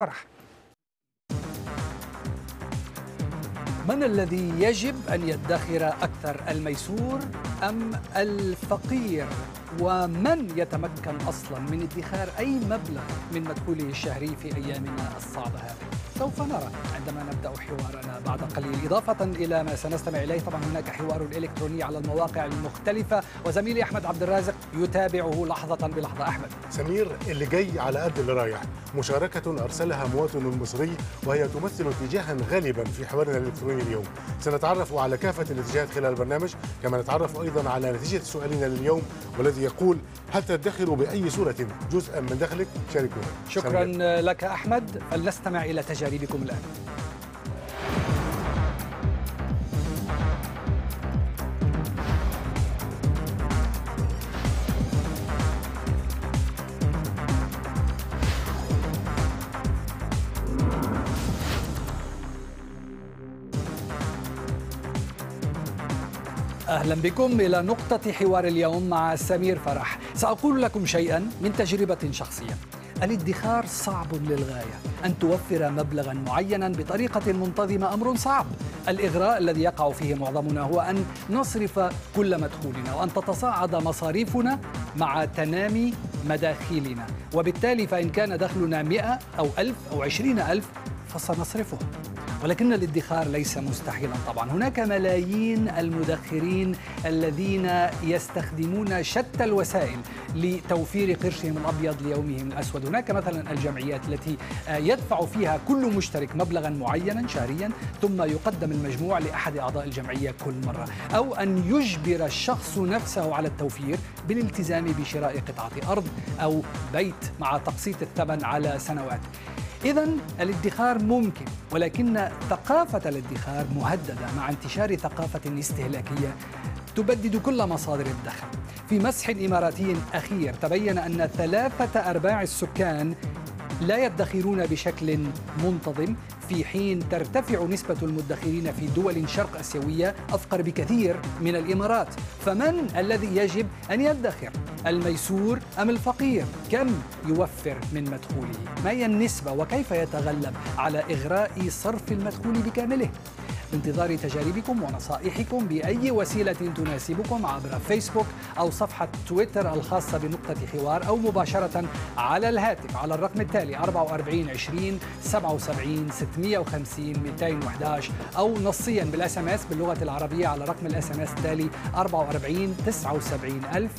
فرح. من الذي يجب أن يدخر أكثر الميسور أم الفقير؟ ومن يتمكن أصلا من ادخار أي مبلغ من مدخوله الشهري في أيامنا الصعبة؟ هذه سوف نرى. عندما نبدأ حوارنا بعد قليل إضافة إلى ما سنستمع إليه طبعا هناك حوار إلكتروني على المواقع المختلفة وزميلي أحمد عبد الرازق يتابعه لحظة بلحظة. أحمد. سمير اللي جاي على قد اللي رايح. مشاركة أرسلها مواطن مصري وهي تمثل اتجاها غالبا في حوارنا الإلكتروني اليوم. سنتعرف على كافة الاتجاهات خلال البرنامج كما نتعرف أيضا على نتيجة سؤالنا لليوم والذي يقول هل تدخر بأي صورة جزءا من دخلك؟ شاركونا. شكرا. لك أحمد. فلنستمع إلى تجاربكم الآن. أهلا بكم إلى نقطة حوار اليوم مع سمير فرح. سأقول لكم شيئا من تجربة شخصية. الادخار صعب للغاية. أن توفر مبلغا معينا بطريقة منتظمة أمر صعب. الإغراء الذي يقع فيه معظمنا هو أن نصرف كل مدخولنا وأن تتصاعد مصاريفنا مع تنامي مداخيلنا وبالتالي فإن كان دخلنا مئة أو ألف أو عشرين ألف فسنصرفه. ولكن الادخار ليس مستحيلا طبعا. هناك ملايين المدخرين الذين يستخدمون شتى الوسائل لتوفير قرشهم الأبيض ليومهم الأسود. هناك مثلا الجمعيات التي يدفع فيها كل مشترك مبلغا معينا شهريا ثم يقدم المجموع لأحد أعضاء الجمعية كل مرة. أو أن يجبر الشخص نفسه على التوفير بالالتزام بشراء قطعة أرض أو بيت مع تقسيط الثمن على سنوات. إذا الادخار ممكن ولكن ثقافة الادخار مهددة مع انتشار ثقافة استهلاكية تبدد كل مصادر الدخل. في مسح إماراتي أخير تبين أن ثلاثة أرباع السكان لا يدخرون بشكل منتظم في حين ترتفع نسبة المدخرين في دول شرق أسيوية أفقر بكثير من الإمارات. فمن الذي يجب أن يدخر؟ الميسور أم الفقير؟ كم يوفر من مدخوله؟ ما هي النسبة وكيف يتغلب على إغراء صرف المدخول بكامله؟ بانتظار تجاربكم ونصائحكم بأي وسيلة تناسبكم عبر فيسبوك أو صفحة تويتر الخاصة بنقطة حوار أو مباشرة على الهاتف على الرقم التالي 44 20 77 650 211 أو نصيا بال SMS باللغة العربية على رقم ال SMS التالي 44 79 ألف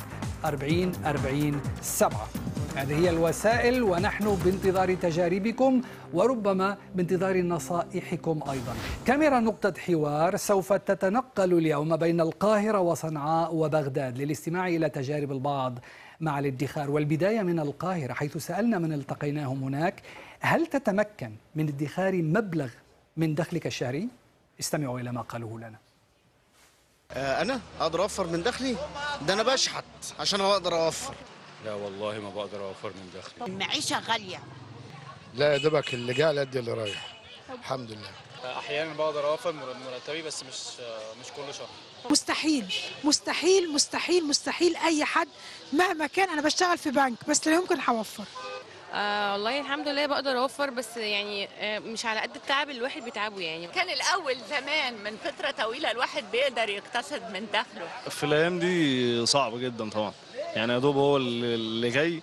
40 40 7 هذه هي الوسائل ونحن بانتظار تجاربكم وربما بانتظار نصائحكم أيضا. كاميرا نقطة حوار سوف تتنقل اليوم بين القاهرة وصنعاء وبغداد للاستماع إلى تجارب البعض مع الادخار. والبداية من القاهرة حيث سألنا من التقيناهم هناك هل تتمكن من ادخار مبلغ من دخلك الشهري؟ استمعوا إلى ما قالوه لنا. أنا أقدر أوفر من دخلي؟ ده أنا بشحت عشان أقدر أوفر. لا والله ما بقدر أوفر من دخلي. المعيشه غالية. لا يا دوبك اللي جاي على قد اللي رايح. الحمد لله. أحيانا بقدر اوفر مرتبي بس مش مش كل شهر. مستحيل مستحيل مستحيل مستحيل أي حد مهما كان أنا بشتغل في بنك بس لا يمكن هوفر آه والله الحمد لله بقدر أوفر بس يعني آه مش على قد التعب اللي الواحد بيتعبه يعني. كان الأول زمان من فترة طويلة الواحد بيقدر يقتصد من دخله. في الأيام دي صعب جدا طبعا. يعني يا دوب هو اللي جاي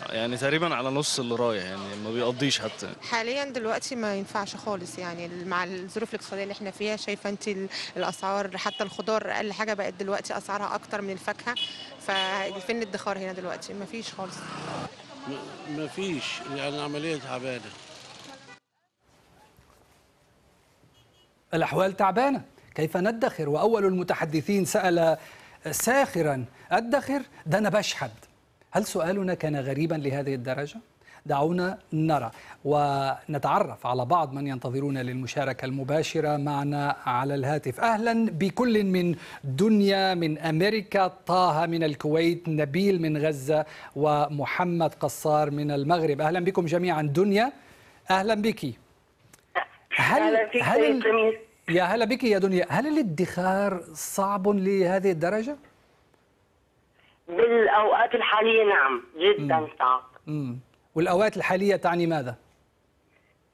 يعني تقريبا على نص اللي رايح يعني ما بيقضيش حتى. حاليا دلوقتي ما ينفعش خالص يعني مع الظروف الاقتصادية اللي إحنا فيها شايفة انت الأسعار حتى الخضار أقل حاجة بقت دلوقتي أسعارها أكتر من الفاكهة ففين الادخار هنا دلوقتي؟ ما فيش خالص. ما فيش يعني العملية تعبانة. الأحوال تعبانة. كيف ندخر؟ وأول المتحدثين سأل ساخرا أدخر؟ ده أنا بشحد هل سؤالنا كان غريبا لهذه الدرجة؟ دعونا نرى ونتعرف على بعض من ينتظرون للمشاركة المباشرة معنا على الهاتف. أهلا بكل من دنيا من أمريكا طه من الكويت نبيل من غزة ومحمد قصار من المغرب. أهلا بكم جميعا. دنيا أهلا بك. هل, هل يا هلا بك يا دنيا. هل الادخار صعب لهذه الدرجة؟ بالأوقات الحالية نعم جدا مم. صعب مم. والأوقات الحالية تعني ماذا؟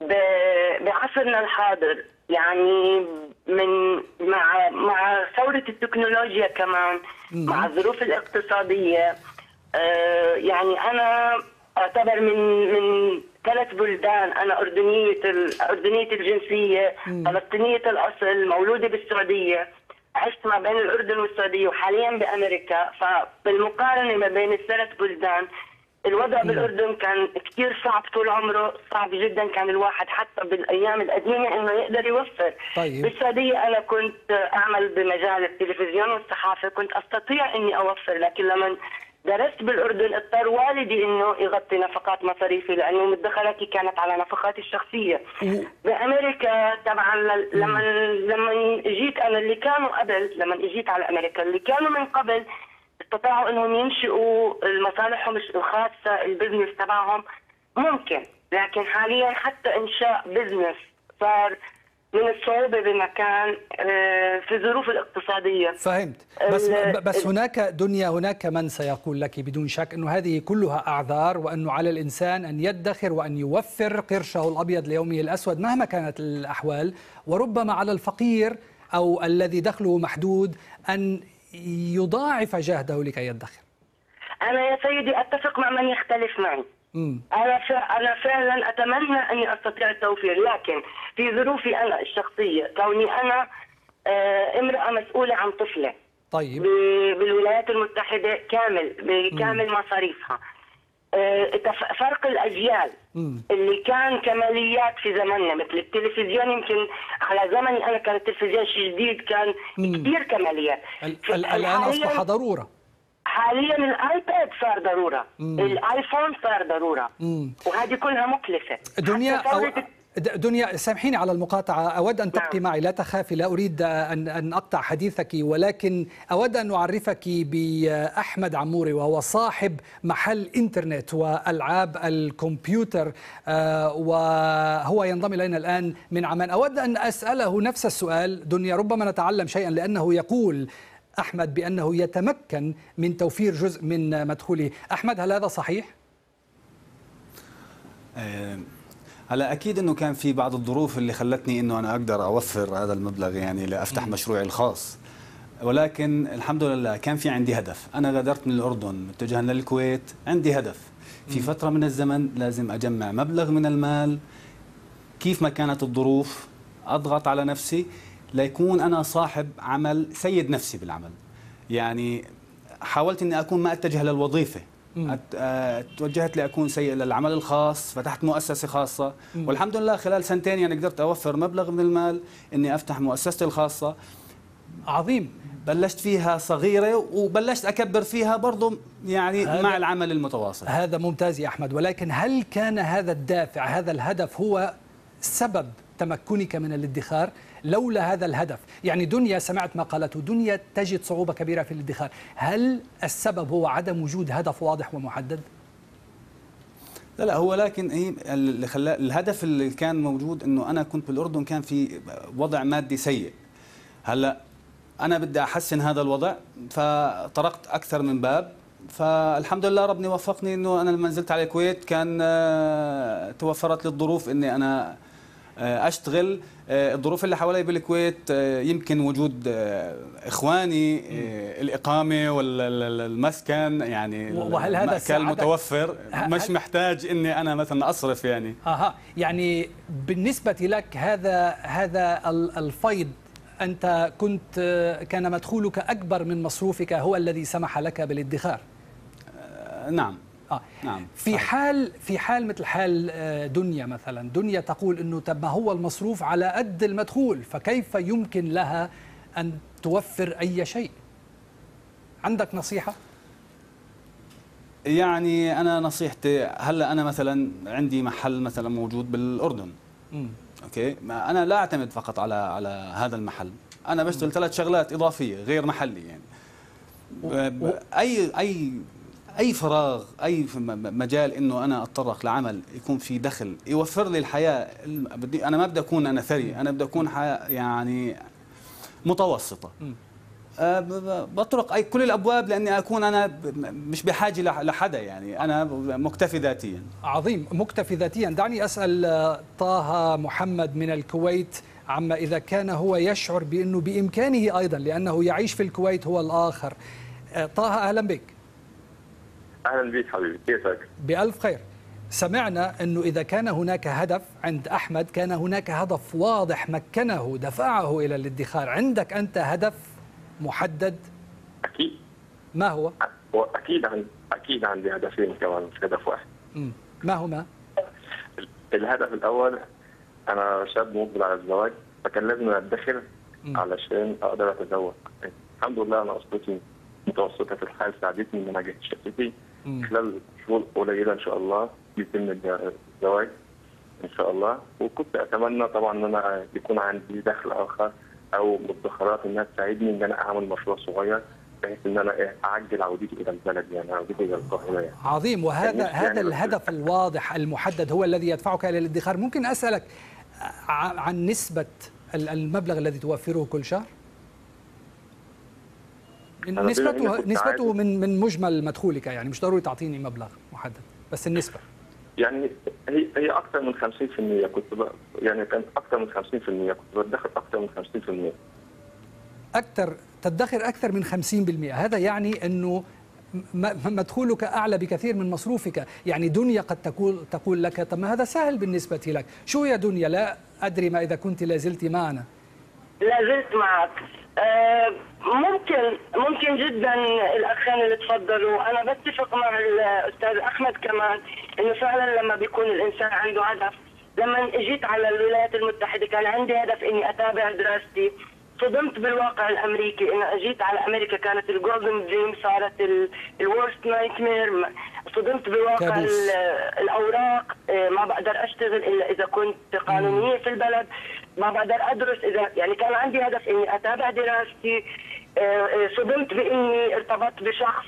ب- بعصرنا الحاضر يعني من مع مع ثورة التكنولوجيا كمان مع الظروف الاقتصادية آه، يعني أنا أعتبر من من ثلاث بلدان أنا أردنية ال- أردنية الجنسية فلسطينية الأصل مولودة بالسعودية عشت ما بين الأردن والسعودية وحاليا بأمريكا فبالمقارنة ما بين الثلاث بلدان الوضع بالأردن كان كثير صعب طول عمره صعب جدا كان الواحد حتى بالأيام القديمة إنه يقدر يوفر طيب. بالسعودية أنا كنت أعمل بمجال التلفزيون والصحافة كنت أستطيع إني أوفر لكن لما درست بالأردن اضطر والدي إنه يغطي نفقات مصاريفي لأنه مدخراتي كانت على نفقاتي الشخصية. بأمريكا طبعا لما لما جيت أنا اللي كانوا قبل لما اجيت على أمريكا اللي كانوا من قبل استطاعوا إنهم ينشئوا مصالحهم الخاصة ال business تبعهم ممكن لكن حاليا حتى إنشاء business صار من الصعوبة بمكان آه، في الظروف الاقتصادية. فهمت. بس بس هناك دنيا هناك من سيقول لك بدون شك إنه هذه كلها أعذار وأنه على الإنسان أن يدخر وأن يوفر قرشه الأبيض ليومه الأسود مهما كانت الأحوال. وربما على الفقير أو الذي دخله محدود أن يضاعف جهده لكي يدخر. أنا يا سيدي أتفق مع من يختلف معي. مم. أنا فع- أنا فعلا أتمنى اني استطيع التوفير لكن في ظروفي أنا الشخصية كوني أنا آه، امرأة مسؤولة عن طفلة. طيب. بالولايات المتحدة كامل بكامل مصاريفها. آه، فرق الأجيال مم. اللي كان كماليات في زماننا مثل التلفزيون يمكن على زمني أنا كان التلفزيون شيء جديد كان كثير كماليات. الآن أصبح ضرورة. حاليا الآيباد صار ضرورة. مم. الآيفون صار ضرورة. مم. وهذه كلها مكلفة. دنيا أو دنيا سامحيني على المقاطعة. أود أن تبقي معي لا تخافي لا أريد أن أن أقطع حديثك ولكن أود أن أعرفك بأحمد عموري وهو صاحب محل إنترنت وألعاب الكمبيوتر آه، وهو ينضم إلينا الآن من عمان. أود أن أسأله نفس السؤال. دنيا ربما نتعلم شيئا لأنه يقول أحمد بأنه يتمكن من توفير جزء من مدخوله. أحمد هل هذا صحيح؟ آه، هلا أكيد إنه كان في بعض الظروف اللي خلتني إنه أنا أقدر أوفر هذا المبلغ يعني لأفتح مشروعي الخاص. ولكن الحمد لله كان في عندي هدف. أنا غادرت من الأردن متجها للكويت عندي هدف. في فترة من الزمن لازم أجمع مبلغ من المال. كيف ما كانت الظروف أضغط على نفسي. ليكون أنا صاحب عمل سيد نفسي بالعمل. يعني حاولت إني أكون ما أتجه للوظيفه أت... آه، توجهت لأكون سيء للعمل الخاص فتحت مؤسسة خاصة. مم. والحمد لله خلال سنتين يعني قدرت أوفر مبلغ من المال إني أفتح مؤسستي الخاصة. عظيم. بلشت فيها صغيرة وبلشت أكبر فيها برضه يعني هذا- مع العمل المتواصل. هذا ممتاز يا أحمد ولكن هل كان هذا الدافع هذا الهدف هو سبب تمكنك من الادخار لولا هذا الهدف. يعني دنيا سمعت ما قالته دنيا تجد صعوبة كبيرة في الادخار. هل السبب هو عدم وجود هدف واضح ومحدد؟ لا لا هو لكن هي اللي الهدف اللي كان موجود إنه أنا كنت بالأردن كان في وضع مادي سيء. هلأ أنا بدي أحسن هذا الوضع فطرقت أكثر من باب. فالحمد لله ربني وفقني إنه أنا لما نزلت على الكويت كان آه، توفرت لي الظروف إني أنا أشتغل آه، الظروف اللي حوالي بالكويت آه، يمكن وجود آه، إخواني آه، الإقامة والمسكن يعني وهل هذا المأكل ساعدك؟ متوفر. مش محتاج إني أنا مثلا أصرف يعني. أها. يعني بالنسبة لك هذا هذا ال- الفيض أنت كنت كان مدخولك أكبر من مصروفك هو الذي سمح لك بالادخار. آه، نعم. آه. نعم في حال في حال مثل حال آه، دنيا مثلا. دنيا تقول إنه طب ما هو المصروف على قد المدخول فكيف يمكن لها أن توفر أي شيء؟ عندك نصيحة؟ يعني أنا نصيحتي هلا أنا مثلا عندي محل مثلا موجود بالأردن؟ مم. okay. ما أنا لا أعتمد فقط على على هذا المحل. أنا بشتغل ثلاث شغلات إضافية غير محلي يعني. ب- ب- أي أي أي فراغ أي مجال إنه أنا أتطرق لعمل يكون في دخل يوفر لي الحياة أنا ما بدي أكون أنا ثري أنا بدي أكون حياة يعني متوسطة. آه، بطرق أي كل الأبواب لأني أكون أنا مش بحاجة لح- لحدا يعني أنا مكتفي ذاتيا. عظيم مكتفي ذاتيا. دعني أسأل آه، طه محمد من الكويت عما إذا كان هو يشعر بأنه بإمكانه أيضا لأنه يعيش في الكويت هو الآخر. آه، طه أهلا بك. أهلا بك حبيبي كيفك؟ بألف خير سمعنا أنه إذا كان هناك هدف عند أحمد كان هناك هدف واضح مكنه دفعه إلى الادخار عندك أنت هدف محدد أكيد ما هو؟ واكيد عن أكيد عندي هدفين كمان مش هدف واحد مم. ما هما؟ الهدف الأول أنا شاب مقبل على الزواج فكان لازم ادخر علشان أقدر أتزوج الحمد لله أنا أسرتي متوسطة في الحال ساعدتني إن أنا أجهز شقتي خلال شهور قليله إن شاء الله يتم الزواج إن شاء الله. وكنت أتمنى طبعا إن أنا يكون عندي دخل آخر أو مدخرات إنها تساعدني إن أنا أعمل مشروع صغير بحيث إن أنا إيه أعجل عودتي إلى البلد يعني عودتي إلى القاهرة يعني. عظيم. وهذا يعني هذا بس- الهدف الواضح المحدد هو الذي يدفعك إلى الادخار. ممكن أسألك عن نسبة ال- المبلغ الذي توفره كل شهر؟ نسبته نسبته من من مجمل مدخولك يعني مش ضروري تعطيني مبلغ محدد بس النسبة. يعني هي هي أكثر من 50% كنت ب... يعني كانت أكثر من 50% كنت بدخل أكثر من 50% أكثر تدخر أكثر من 50% هذا يعني إنه مدخولك أعلى بكثير من مصروفك. يعني دنيا قد تقول تقول لك طب ما هذا سهل بالنسبة لك. شو يا دنيا؟ لا أدري ما إذا كنت لا زلت معنا. لا زلت معك. ممكن ممكن جدا الأخين اللي تفضلوا. أنا بتفق مع الأستاذ أحمد كمان إنه فعلا لما بيكون الإنسان عنده هدف لما جيت على الولايات المتحدة كان عندي هدف إني أتابع دراستي. صدمت بالواقع الأمريكي. انه أجيت على أمريكا كانت ال golden dream صارت ال worst nightmare صدمت بواقع الأوراق. آه، ما بقدر أشتغل إلا إذا كنت قانونية في البلد. ما بقدر أدرس اذا يعني كان عندي هدف إني أتابع دراستي. آه، آه، صدمت بإني ارتبطت بشخص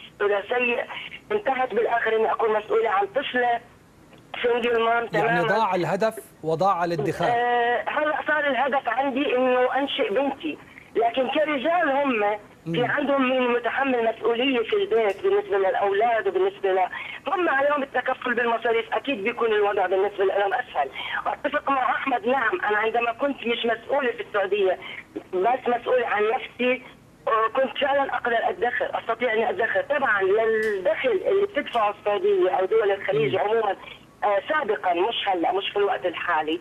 سيء. انتهت بالآخر إني أكون مسؤولة عن طفلة. سنجل مام يعني ضاع الهدف وضاع الادخار. آه، هلا صار الهدف عندي إنه أنشئ بنتي. لكن كرجال هم في عندهم مين متحمل مسؤولية في البيت بالنسبة للأولاد وبالنسبة ل هم عليهم التكفل بالمصاريف أكيد بيكون الوضع بالنسبة لهم أسهل. واتفق مع أحمد نعم أنا عندما كنت مش مسؤولة في السعودية بس مسؤوله عن نفسي كنت فعلا أقدر أدخر أستطيع إني أدخر. طبعا للدخل اللي بتدفعه السعودية أو دول الخليج عموما سابقا مش هلأ مش في الوقت الحالي.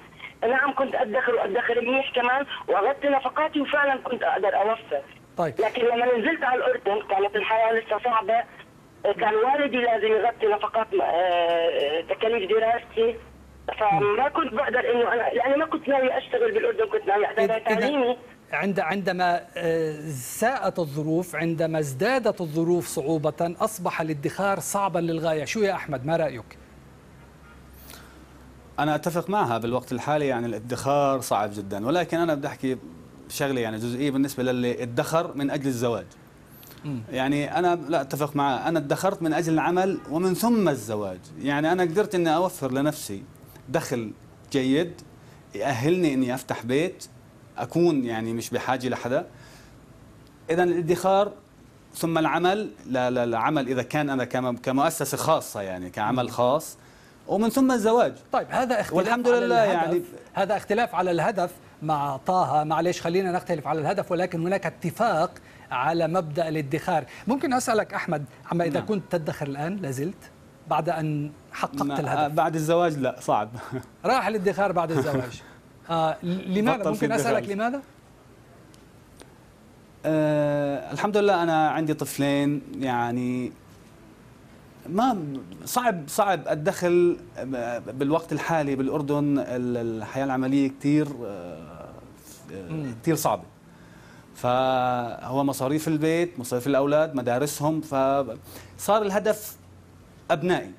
نعم كنت ادخر وادخر منيح كمان وأغطي نفقاتي وفعلا كنت أقدر أوفر. طيب. لكن لما نزلت على الأردن كانت الحياة لسه صعبة. آه، كان والدي لازم يغطي نفقات آه، تكاليف دراستي. فما كنت بقدر إنه أنا يعني ما كنت ناوي أشتغل بالأردن كنت ناوي اتابع تعليمي. عند عندما آه، ساءت الظروف عندما ازدادت الظروف صعوبة أصبح الادخار صعبا للغاية. شو يا أحمد؟ ما رأيك؟ أنا أتفق معها بالوقت الحالي يعني الادخار صعب جدا. ولكن أنا بدي أحكي شغله يعني جزئية بالنسبة للي ادخر من أجل الزواج. يعني أنا لا أتفق معه. أنا ادخرت من أجل العمل ومن ثم الزواج. يعني أنا قدرت إني أوفر لنفسي دخل جيد يأهلني إني أفتح بيت أكون يعني مش بحاجة لحدا. اذا الادخار ثم العمل لا لا العمل إذا كان أنا كم- كمؤسسة خاصة يعني كعمل خاص ومن ثم الزواج طيب هذا اختلاف والحمد على لله الهدف. يعني هذا اختلاف على الهدف مع طه معلش خلينا نختلف على الهدف ولكن هناك اتفاق على مبدأ الادخار ممكن أسألك أحمد عما إذا نعم. كنت تدخر الآن لازلت بعد أن حققت ما- الهدف بعد الزواج لا صعب راح الادخار بعد الزواج آه لماذا ممكن الادخار. لماذا؟ أه الحمد لله أنا عندي طفلين يعني ما صعب صعب الدخل بالوقت الحالي بالأردن ال- الحياة العملية كثير كثير صعبة. فهو مصاريف البيت مصاريف الأولاد مدارسهم فصار الهدف أبنائي.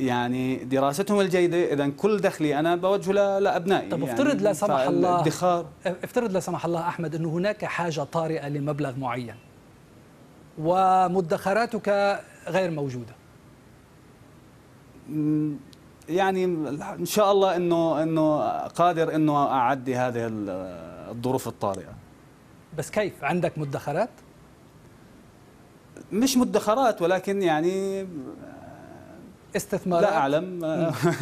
يعني دراستهم الجيدة اذا كل دخلي أنا بوجهه لأبنائي. طب يعني افترض لا سمح الله فالادخار افترض لا سمح الله أحمد أنه هناك حاجة طارئة لمبلغ معين. ومدخراتك غير موجودة. يعني إن شاء الله إنه إنه قادر إنه أعدي هذه ال- الظروف الطارئة. بس كيف؟ عندك مدخرات؟ مش مدخرات ولكن يعني استثمارات؟ لا أعلم.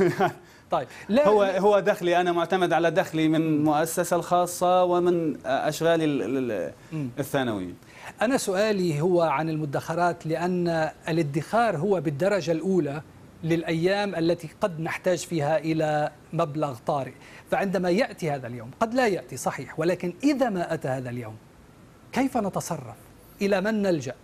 طيب لا هو هو دخلي أنا معتمد على دخلي من مؤسسة الخاصة ومن أشغالي الثانوية. أنا سؤالي هو عن المدخرات لأن الادخار هو بالدرجة الأولى للأيام التي قد نحتاج فيها إلى مبلغ طارئ. فعندما يأتي هذا اليوم قد لا يأتي صحيح ولكن إذا ما أتى هذا اليوم كيف نتصرف؟ إلى من نلجأ؟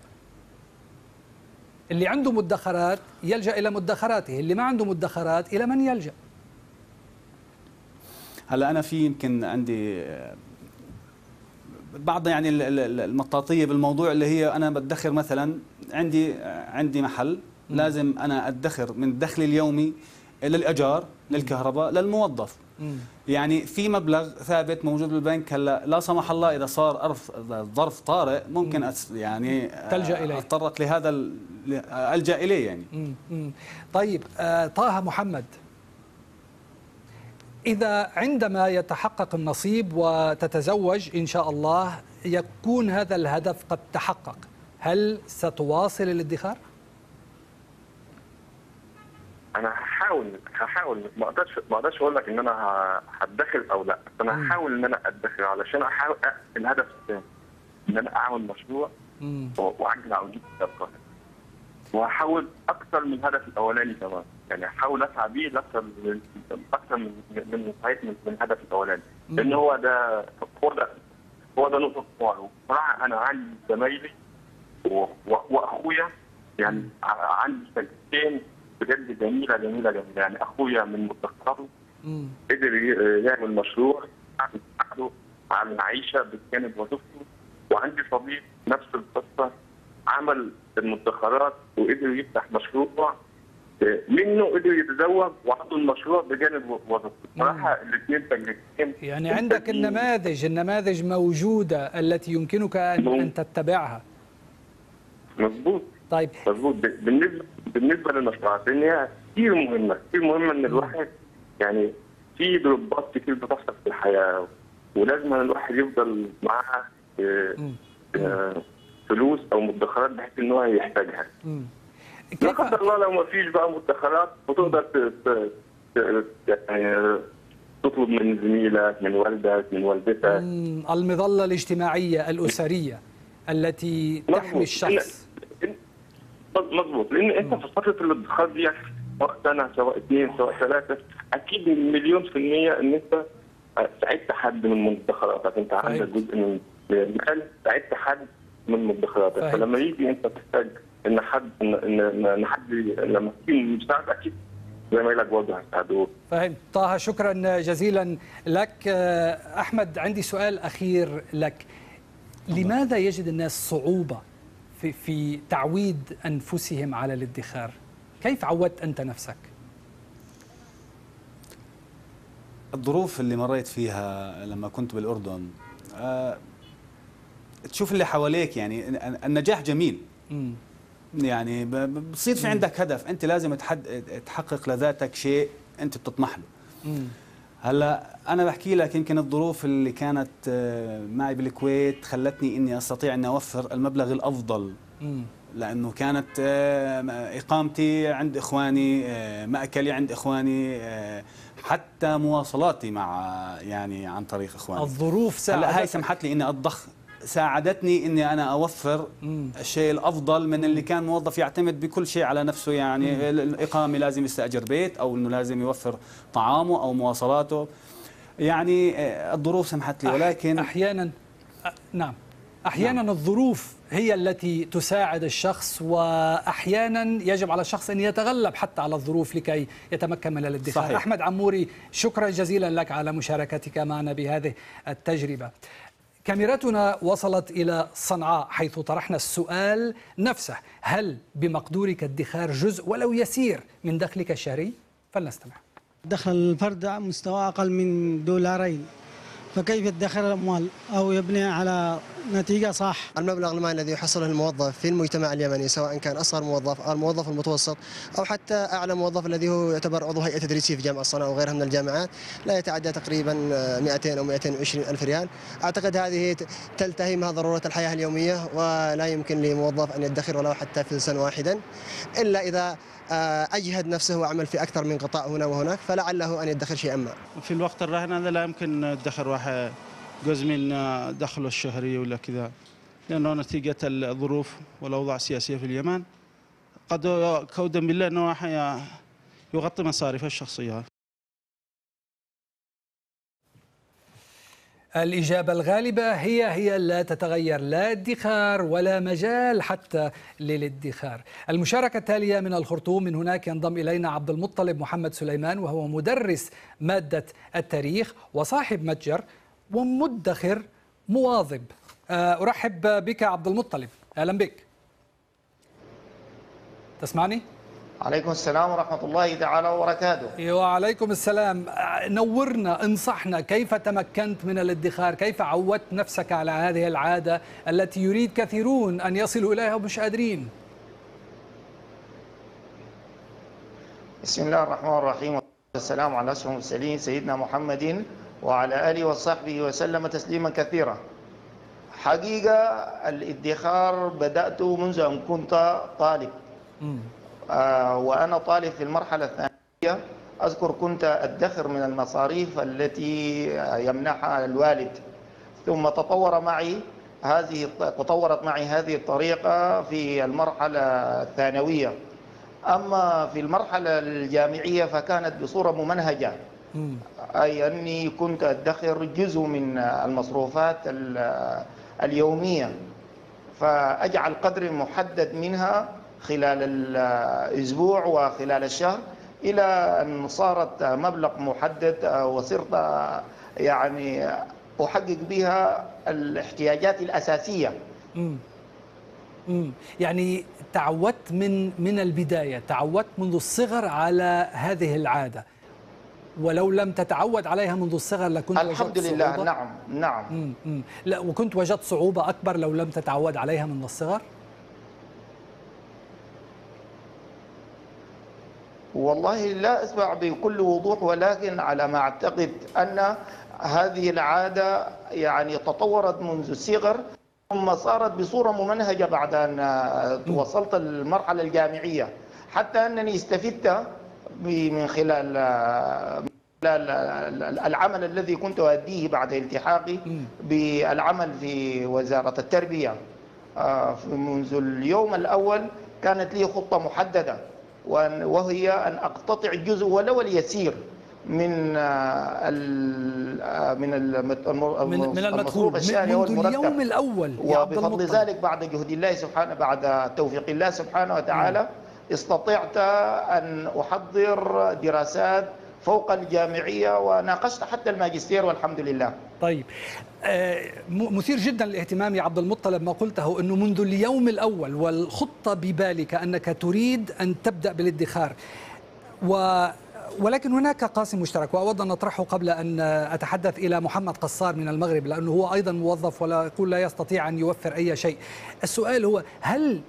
اللي عنده مدخرات يلجأ إلى مدخراته اللي ما عنده مدخرات إلى من يلجأ؟ هلا أنا في يمكن عندي بعض يعني المطاطية بالموضوع اللي هي أنا بدخر مثلا عندي عندي محل لازم أنا أدخر من دخلي اليومي للايجار للكهرباء للموظف. يعني في مبلغ ثابت موجود بالبنك هلا لا سمح الله إذا صار ظرف طارئ ممكن أس يعني تلجأ إليه. أتطرق لهذا ألجأ إليه يعني. طيب آه طه محمد إذا عندما يتحقق النصيب وتتزوج إن شاء الله يكون هذا الهدف قد تحقق. هل ستواصل الادخار؟ أنا هحاول هحاول. ما أقدرش ما أقدرش أقول لك إن أنا هتدخل أو لأ. أنا هحاول إن أنا أدخر علشان أحاول الهدف الثاني إن أنا أعمل مشروع واعجل عودتي القاهره وهحاول أكثر من الهدف الأولاني كمان. يعني أحاول أسعى بيه لأكثر من أكثر من من من, من الهدف الأولاني. لأن هو ده هو ده هو ده نقطة قوه بصراحة أنا عندي زمايلي وأخويا يعني عندي سلسلتين بجد جميله جميلة جميلة. يعني أخويا من مدخراته قدر يعمل مشروع يساعده على العيشة بجانب وظيفته. وعندي صديق نفس القصة عمل المدخرات وقدر يفتح مشروع منه قدر يتزوج وعنده المشروع بجانب وظيفته. صراحة الاثنين تجربتين يعني عندك النماذج النماذج موجودة التي يمكنك ان, أن تتبعها. مظبوط. طيب. مظبوط. بالنسبة بالنسبة للمشروعات لأن هي كثير مهمة كثير مهمة إن الواحد يعني في ضربات كتير بتحصل في الحياة ولازم الواحد يفضل معاه فلوس أو مدخرات بحيث إن هو يحتاجها. لا قدر الله لو ما فيش بقى مدخرات بتقدر يعني تطلب من زميلك من والدك من والدتك. المظلة الاجتماعية الأسرية التي تحمي الشخص. مظبوط. لأن أنت في فترة الادخار دي سواء سنة سواء اثنين سواء ثلاثة أكيد مليون في المية إن أنت ساعدت حد من مدخراتك أنت عندك جزء من المال ساعدت حد من مدخراتك فلما يجي انت تحتاج ان حد ان ان حد لما تيجي مساعد أكيد زمايلك برضه هيساعدوك. فهمت. طه شكرا جزيلا لك. أحمد عندي سؤال أخير لك. لماذا يجد الناس صعوبة في في تعويد أنفسهم على الادخار؟ كيف عودت أنت نفسك؟ الظروف اللي مريت فيها لما كنت بالأردن أه تشوف اللي حواليك يعني النجاح جميل. م. يعني بصير في عندك هدف أنت لازم تحقق لذاتك شيء أنت بتطمح له. م. هلأ أنا بحكي لك يمكن الظروف اللي كانت معي بالكويت خلتني إني أستطيع إني أوفر المبلغ الأفضل. م. لأنه كانت إقامتي عند إخواني مأكلي عند إخواني حتى مواصلاتي مع يعني عن طريق إخواني. الظروف هلأ هاي سمحت لي إني اضخ ساعدتني إني أنا أوفر مم. الشيء الأفضل من اللي كان موظف يعتمد بكل شيء على نفسه يعني مم. الإقامة لازم يستأجر بيت أو إنه لازم يوفر طعامه أو مواصلاته يعني الظروف سمحت لي ولكن أحيانا نعم أحيانا نعم. الظروف هي التي تساعد الشخص واحيانا يجب على الشخص أن يتغلب حتى على الظروف لكي يتمكن من الادخار صحيح. أحمد عموري شكرا جزيلا لك على مشاركتك معنا بهذه التجربة كاميرتنا وصلت إلى صنعاء حيث طرحنا السؤال نفسه هل بمقدورك ادخار جزء ولو يسير من دخلك الشهري؟ فلنستمع دخل الفرد مستوى أقل من دولارين فكيف يدخر الأموال؟ أو يبني على نتيجة صح؟ المبلغ المالي الذي يحصله الموظف في المجتمع اليمني سواء كان أصغر موظف أو الموظف المتوسط أو حتى أعلى موظف الذي هو يعتبر عضو هيئة تدريسية في جامعة صنعاء وغيرها من الجامعات لا يتعدى تقريبا 200 أو 220 ألف ريال. أعتقد هذه تلتهي مع ضرورة الحياة اليومية ولا يمكن لموظف أن يدخر ولو حتى فلسا واحدا إلا إذا آه، أجهد نفسه وعمل في أكثر من قطاع هنا وهناك فلعله أن يدخر شيئا ما. في الوقت الراهن هذا لا يمكن ادخر واحد جزء من دخله الشهري ولا كذا لأنه نتيجة الظروف والأوضاع السياسية في اليمن. قد كودا بالله أنه يغطي مصاريفه الشخصية. الإجابة الغالبة هي هي لا تتغير لا ادخار ولا مجال حتى للادخار. المشاركة التالية من الخرطوم من هناك ينضم إلينا عبد المطلب محمد سليمان وهو مدرس مادة التاريخ وصاحب متجر ومدخر مواظب. أرحب بك عبد المطلب. أهلا بك. تسمعني؟ عليكم السلام ورحمة الله تعالى وبركاته. وعليكم السلام. نورنا انصحنا كيف تمكنت من الادخار؟ كيف عودت نفسك على هذه العادة التي يريد كثيرون أن يصلوا إليها ومش قادرين؟ بسم الله الرحمن الرحيم والسلام على أشرف المرسلين سيدنا محمد وعلى آله وصحبه وسلم تسليما كثيرا. حقيقة الادخار بدأت منذ أن كنت طالب. آه وأنا طالب في المرحلة الثانوية. أذكر كنت أدخر من المصاريف التي يمنحها الوالد. ثم تطور معي هذه تطورت معي هذه الطريقة في المرحلة الثانوية. أما في المرحلة الجامعية فكانت بصورة ممنهجة. أي أني كنت أدخر جزء من المصروفات اليومية. فأجعل قدر محدد منها خلال الأسبوع وخلال الشهر إلى أن صارت مبلغ محدد وصرت يعني أحقق بها الاحتياجات الأساسية. يعني تعودت من من البداية تعودت منذ الصغر على هذه العادة ولو لم تتعود عليها منذ الصغر لكنت الحمد وجدت لله صعوبة؟ نعم نعم مم. مم. لا وكنت وجدت صعوبة أكبر لو لم تتعود عليها من الصغر والله لا أسمع بكل وضوح ولكن على ما أعتقد أن هذه العادة يعني تطورت منذ الصغر ثم صارت بصورة ممنهجة بعد أن وصلت المرحلة الجامعية. حتى أنني استفدت من خلال العمل الذي كنت أؤديه بعد التحاقي بالعمل في وزارة التربية. آه، منذ اليوم الأول كانت لي خطة محددة. وهي أن أقتطع جزء ولو اليسير من آه، آه، من من, المصروف الشهري منذ اليوم الأول يا عبد وبفضل ذلك بعد جهد الله سبحانه بعد توفيق الله سبحانه وتعالى استطعت أن أحضر دراسات فوق الجامعية وناقشت حتى الماجستير والحمد لله. طيب آه، مثير جدا الاهتمام يا عبد المطلب ما قلته إنه منذ اليوم الأول والخطة ببالك أنك تريد أن تبدأ بالادخار و ولكن هناك قاسم مشترك وأود أن أطرحه قبل أن أتحدث إلى محمد قصار من المغرب لأنه هو أيضا موظف ولا يقول لا يستطيع أن يوفر أي شيء. السؤال هو هل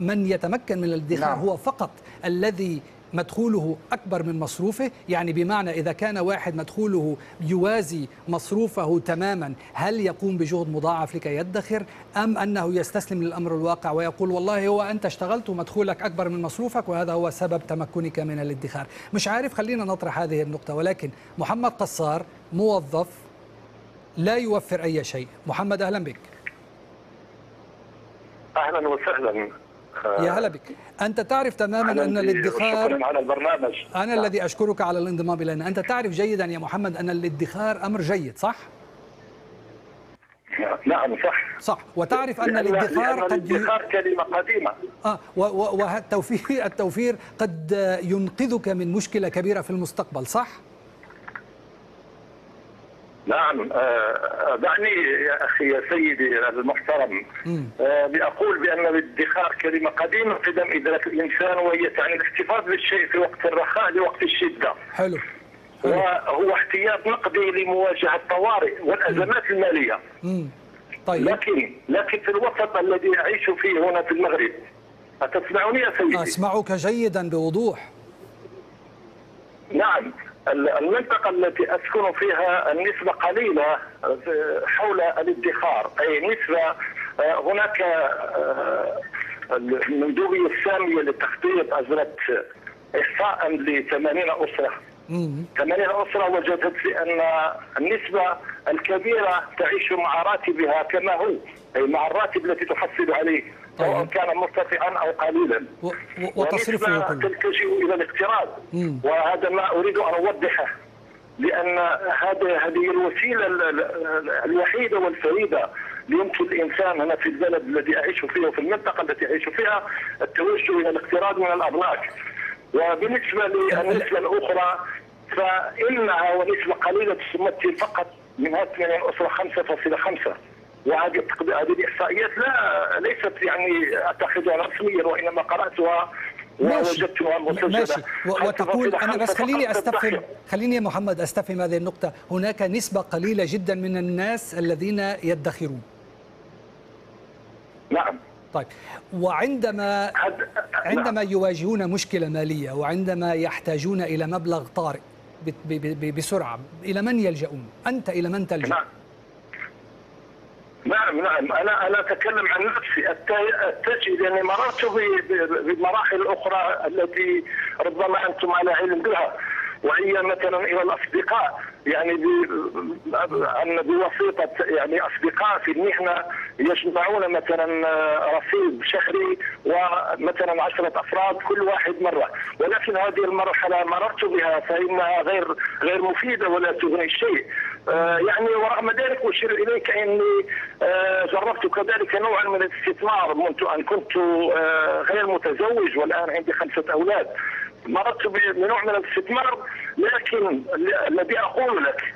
من يتمكن من الادخار نعم. هو فقط الذي مدخوله أكبر من مصروفه يعني بمعنى إذا كان واحد مدخوله يوازي مصروفه تماما هل يقوم بجهد مضاعف لكي يدخر؟ أم أنه يستسلم للأمر الواقع ويقول والله هو أنت اشتغلت ومدخولك أكبر من مصروفك وهذا هو سبب تمكنك من الادخار. مش عارف خلينا نطرح هذه النقطة. ولكن محمد قصار موظف لا يوفر أي شيء. محمد أهلا بك. أهلا وسهلا. يا هلا بك أنت تعرف تماما أن الادخار على البرنامج أنا الذي أشكرك على الانضمام إلينا أنت تعرف جيدا يا محمد أن الادخار أمر جيد صح؟ نعم صح صح وتعرف أن لأن- الادخار قد. الادخار كلمة قديمة آه و- والتوفير التوفير قد ينقذك من مشكلة كبيرة في المستقبل صح؟ نعم. آه، دعني يا أخي يا سيدي المحترم. مم. آه، بأن الادخار كلمة قديمة قدم إدراك الإنسان وهي تعني الاحتفاظ بالشيء في وقت الرخاء لوقت الشدة. حلو. وهو احتياط نقدي لمواجهة الطوارئ والأزمات المالية. مم. طيب. لكن لكن في الوسط الذي أعيش فيه هنا في المغرب أتسمعني يا سيدي؟ أسمعك جيدا بوضوح. نعم. المنطقة التي أسكن فيها النسبة قليلة آه، حول الادخار. أي نسبة آه، هناك آه، المندوبية السامية للتخطيط أجرت إحصاء ل 80 أسرة 80 أسرة وجدت بأن النسبة الكبيرة تعيش مع راتبها كما هو أي مع الراتب الذي تحصل عليه. سواء كان مرتفعا أو قليلا. وتصرفه ونسبة كله تلتجئ إلى الاقتراض. وهذا ما أريد أن أوضحه لأن هذا هذه الوسيلة ال- ال- الوحيدة والفريدة يمكن الإنسان هنا في البلد الذي أعيش فيه وفي المنطقة التي أعيش فيها التوجه إلى الاقتراض من الابناك وبالنسبة للنسبه الأخرى فإنها ونسبة قليلة تمثل فقط من هذه الثمانين اسره 5.5 وهذه هذه الإحصائيات لا ليست يعني اتخذها رسميا وإنما قرأتها ماشي. ماشي. وتقول أنا بس 5.5 خليني تدخر. خليني يا محمد أستفهم هذه النقطة. هناك نسبة قليلة جدا من الناس الذين يدخرون. نعم. طيب. وعندما عندما يواجهون مشكلة مالية وعندما يحتاجون إلى مبلغ طارئ ب- ب- ب- بسرعة إلى من يلجؤون أنت إلى من تلجأ؟ نعم. نعم أنا أنا أتكلم عن نفسي. اتجه لاني مررت بمراحل أخرى التي ربما أنتم على علم بها. وهي مثلا إلى الأصدقاء يعني أن بواسطة يعني أصدقاء في المهنة يجمعون مثلا رصيد شهري ومثلا عشرة أفراد كل واحد مرة. ولكن هذه المرحلة مررت بها فإنها غير غير مفيدة ولا تغني شيء. آه، يعني ورغم ذلك أشير إليك إني آه، جربت كذلك نوعا من الاستثمار منذ أن كنت آه، غير متزوج والآن عندي خمسة أولاد. مررت بنوع من الاستثمار لكن ال- الذي أقول لك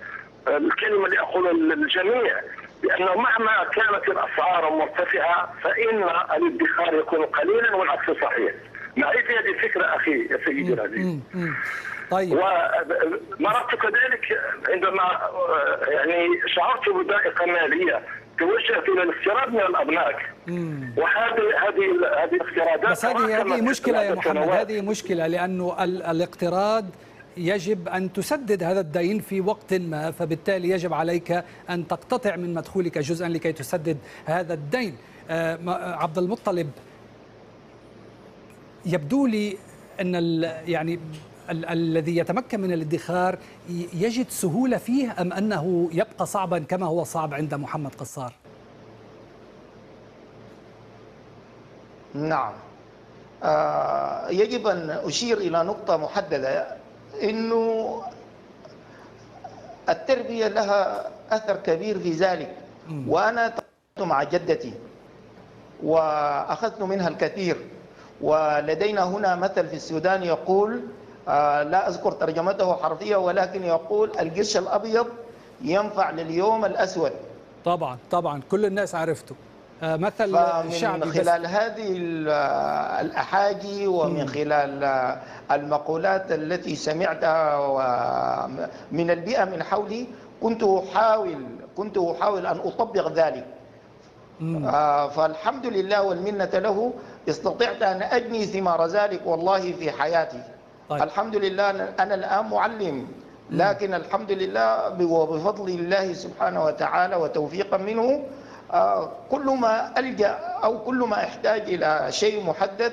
الكلمة اللي أقولها للجميع بانه مهما كانت الأسعار مرتفعة فإن الادخار يكون قليلا والعكس صحيح. معي في هذه الفكرة أخي يا سيدي العزيز. طيب ومررت كذلك عندما يعني شعرت بضائقة مالية توجهت إلى الاقتراض من الابناك وهذه هذه هذه الاقتراضات بس هذه هذه مشكلة يا محمد. هذه مشكلة لأنه ال- الاقتراض يجب أن تسدد هذا الدين في وقت ما فبالتالي يجب عليك أن تقتطع من مدخولك جزءا لكي تسدد هذا الدين. آه، ما- عبد المطلب يبدو لي أن يعني ال- الذي يتمكن من الادخار يجد سهولة فيه أم أنه يبقى صعبا كما هو صعب عند محمد قصار؟ نعم. آه يجب أن أشير إلى نقطة محددة. أنه التربية لها أثر كبير في ذلك. وأنا تربيت مع جدتي وأخذت منها الكثير. ولدينا هنا مثل في السودان يقول لا أذكر ترجمته حرفية ولكن يقول القرش الأبيض ينفع لليوم الأسود. طبعا طبعا كل الناس عرفته. آه، مثل فمن شعبي بس. خلال هذه ال- الأحاجي ومن خلال المقولات التي سمعتها من البيئة من حولي كنت أحاول كنت أحاول أن أطبق ذلك. آه، فالحمد لله والمنة له استطعت أن أجني ثمار ذلك والله في حياتي. طيب. الحمد لله أنا الآن معلم لكن الحمد لله وبفضل الله سبحانه وتعالى وتوفيقا منه آه، كل ما ألجأ أو كل ما أحتاج إلى شيء محدد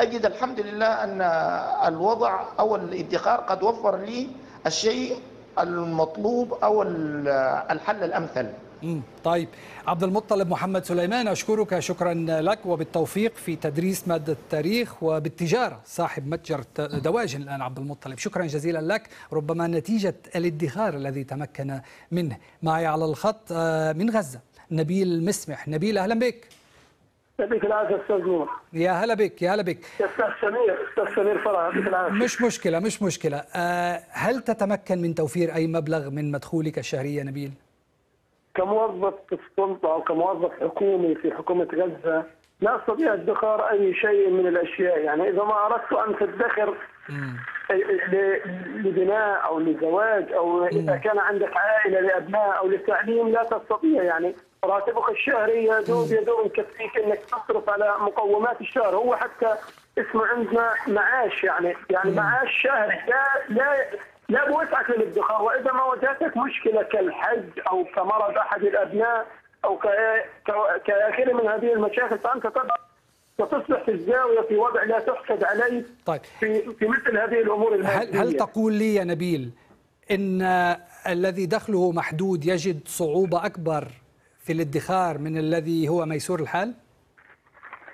أجد الحمد لله أن الوضع أو الادخار قد وفر لي الشيء المطلوب أو ال- الحل الأمثل. طيب. عبد المطلب محمد سليمان أشكرك شكرا لك وبالتوفيق في تدريس مادة التاريخ وبالتجارة. صاحب متجر دواجن الآن عبد المطلب. شكرا جزيلا لك. ربما نتيجة الادخار الذي تمكن منه. معي على الخط آه، من غزة نبيل مسمح. نبيل أهلا بك. يعطيك العافية أستاذ نور. يا هلا بك يا هلا بك. يا أستاذ سمير أستاذ سمير فرح يعطيك العافية. مش مشكلة مش مشكلة. آه، هل تتمكن من توفير أي مبلغ من مدخولك الشهري يا نبيل؟ كموظف في السلطة أو كموظف حكومي في حكومة غزة لا أستطيع ادخار أي شيء من الأشياء. يعني إذا ما أردت أن تدخر لبناء أو لزواج أو إذا كان عندك عائلة لأبناء أو للتعليم لا تستطيع. يعني راتبك الشهري يا دوب يا دوب يكفيك إنك تصرف على مقومات الشهر. هو حتى اسمه عندنا معاش. يعني يعني معاش شهري لا لا لا بوسعك للادخار وإذا ما واجهتك مشكلة كالحج أو كمرض أحد الأبناء أو ك- ك- كاخره من هذه المشاكل فأنت طبعا ستصبح في الزاوية في وضع لا تحسد عليه طيب. في في مثل هذه الأمور هل المادية. هل تقول لي يا نبيل إن الذي دخله محدود يجد صعوبة أكبر في الادخار من الذي هو ميسور الحال؟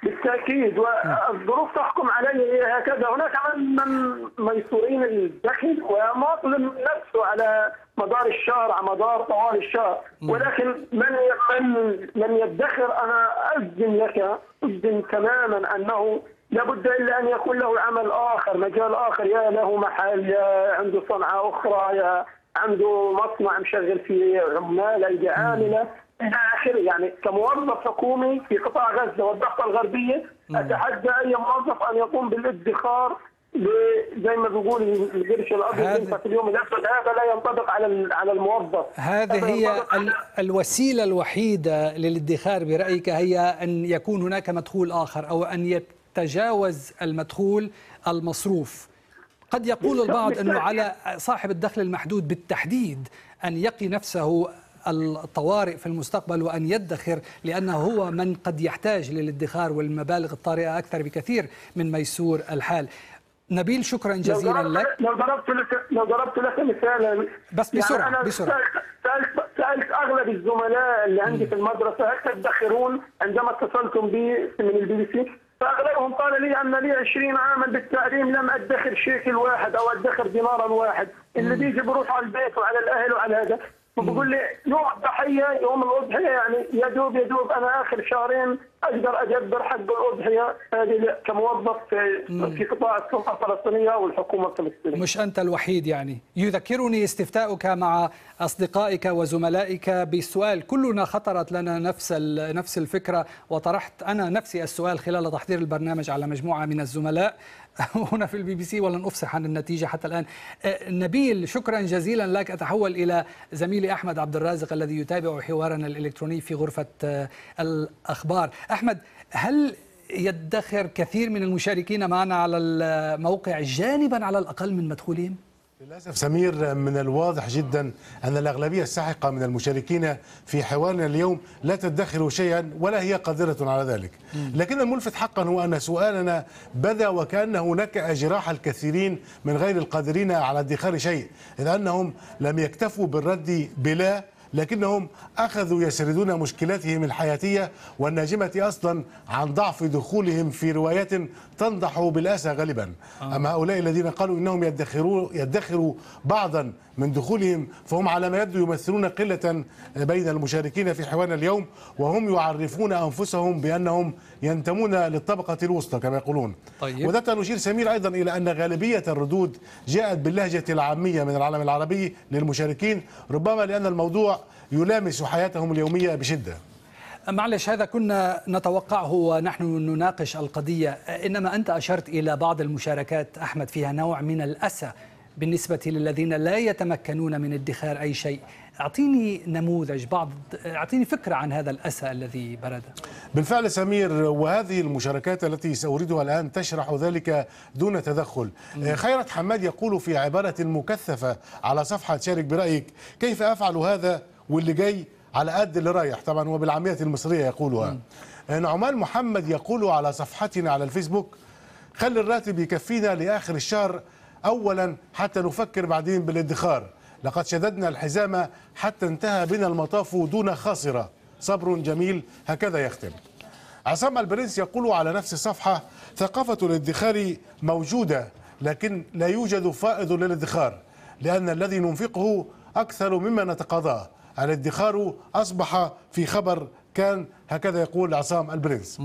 بالتأكيد والظروف تحكم عليه هكذا. هناك من من ميسورين الدخل ومظلم نفسه على مدار الشهر على مدار طوال الشهر. ولكن من من من يدخر أنا اجزم لك اجزم تماما أنه لابد إلا أن يكون له عمل آخر مجال آخر. يا له محل يا عنده صنعة أخرى يا عنده مصنع مشغل فيه عمال ايدي عامله إلى اخره يعني كموظف حكومي في قطاع غزة والضفه الغربية أتحدى أي موظف أن يقوم بالادخار زي ما بيقول القرش الأبيض في اليوم الأسود. هذا لا ينطبق على على الموظف. هذه هي الوسيلة الوحيدة للادخار برأيك هي أن يكون هناك مدخول آخر أو أن يتجاوز المدخول المصروف. قد يقول البعض إنه على صاحب الدخل المحدود بالتحديد أن يقي نفسه الطوارئ في المستقبل وأن يدخر لأنه هو من قد يحتاج للادخار والمبالغ الطارئة أكثر بكثير من ميسور الحال. نبيل شكرا لو جزيلا ضربت لك. لو ضربت لك لو ضربت لك مثالا بس بسرعة، يعني أنا. سألت, سألت, سألت أغلب الزملاء اللي عندي في المدرسة هل تدخرون عندما اتصلتم بي من البي بي سي؟ فأغلبهم قال لي أن لي 20 عاما بالتعليم لم أدخر شيكل واحد أو أدخر دينارا واحد اللي بيجي بروح على البيت وعلى الأهل وعلى هذا. وبقول لي يوم الضحية يوم الأضحية يعني يا دوب يا دوب أنا آخر شهرين أقدر أجبر حق الأضحية هذه كموظف في في قطاع السلطة الفلسطينية والحكومة الفلسطينية. مش أنت الوحيد يعني. يذكرني استفتاؤك مع أصدقائك وزملائك بالسؤال كلنا خطرت لنا نفس نفس الفكرة وطرحت أنا نفسي السؤال خلال تحضير البرنامج على مجموعة من الزملاء. هنا في البي بي سي ولن أفصح عن النتيجة حتى الآن. آه، نبيل شكرا جزيلا لك. أتحول إلى زميلي أحمد عبد الرازق الذي يتابع حوارنا الإلكتروني في غرفة آه، الأخبار. أحمد هل يدخر كثير من المشاركين معنا على الموقع جانبا على الأقل من مدخولهم؟ للأسف سمير من الواضح جدا أن الأغلبية الساحقة من المشاركين في حوارنا اليوم لا تدخر شيئا ولا هي قادرة على ذلك. لكن الملفت حقا هو أن سؤالنا بدا وكأنه نكأ جراح الكثيرين من غير القادرين على ادخار شيء إذ أنهم لم يكتفوا بالرد بلا لكنهم أخذوا يسردون مشكلاتهم الحياتية والناجمة أصلا عن ضعف دخولهم في روايات تنضح بالأسى غالبا. أما هؤلاء الذين قالوا إنهم يدخروا, يدخروا بعضا من دخولهم فهم على ما يبدو يمثلون قلة بين المشاركين في حوارنا اليوم وهم يعرفون أنفسهم بأنهم ينتمون للطبقة الوسطى كما يقولون. طيب. وذات نشير سمير أيضا إلى أن غالبية الردود جاءت باللهجة العامية من العالم العربي للمشاركين ربما لأن الموضوع يلامس حياتهم اليومية بشدة. معلش هذا كنا نتوقعه ونحن نناقش القضية. إنما أنت أشرت إلى بعض المشاركات أحمد فيها نوع من الأسى بالنسبة للذين لا يتمكنون من ادخار أي شيء. أعطيني نموذج بعض أعطيني فكرة عن هذا الأسى الذي برد. بالفعل سمير وهذه المشاركات التي سأوردها الآن تشرح ذلك دون تدخل. خيرت حماد يقول في عبارة مكثفة على صفحة شارك برأيك كيف أفعل هذا واللي جاي؟ على قد اللي رايح. طبعا وبالعامية المصرية يقولها. نعمان محمد يقول على صفحتنا على الفيسبوك خلي الراتب يكفينا لآخر الشهر أولا حتى نفكر بعدين بالادخار. لقد شددنا الحزام حتى انتهى بنا المطاف دون خاصرة صبر جميل. هكذا يختم. عصام البرنس يقول على نفس الصفحة ثقافة الادخار موجودة لكن لا يوجد فائض للادخار لأن الذي ننفقه أكثر مما نتقاضاه. الادخار أصبح في خبر كان هكذا يقول عصام البرنس.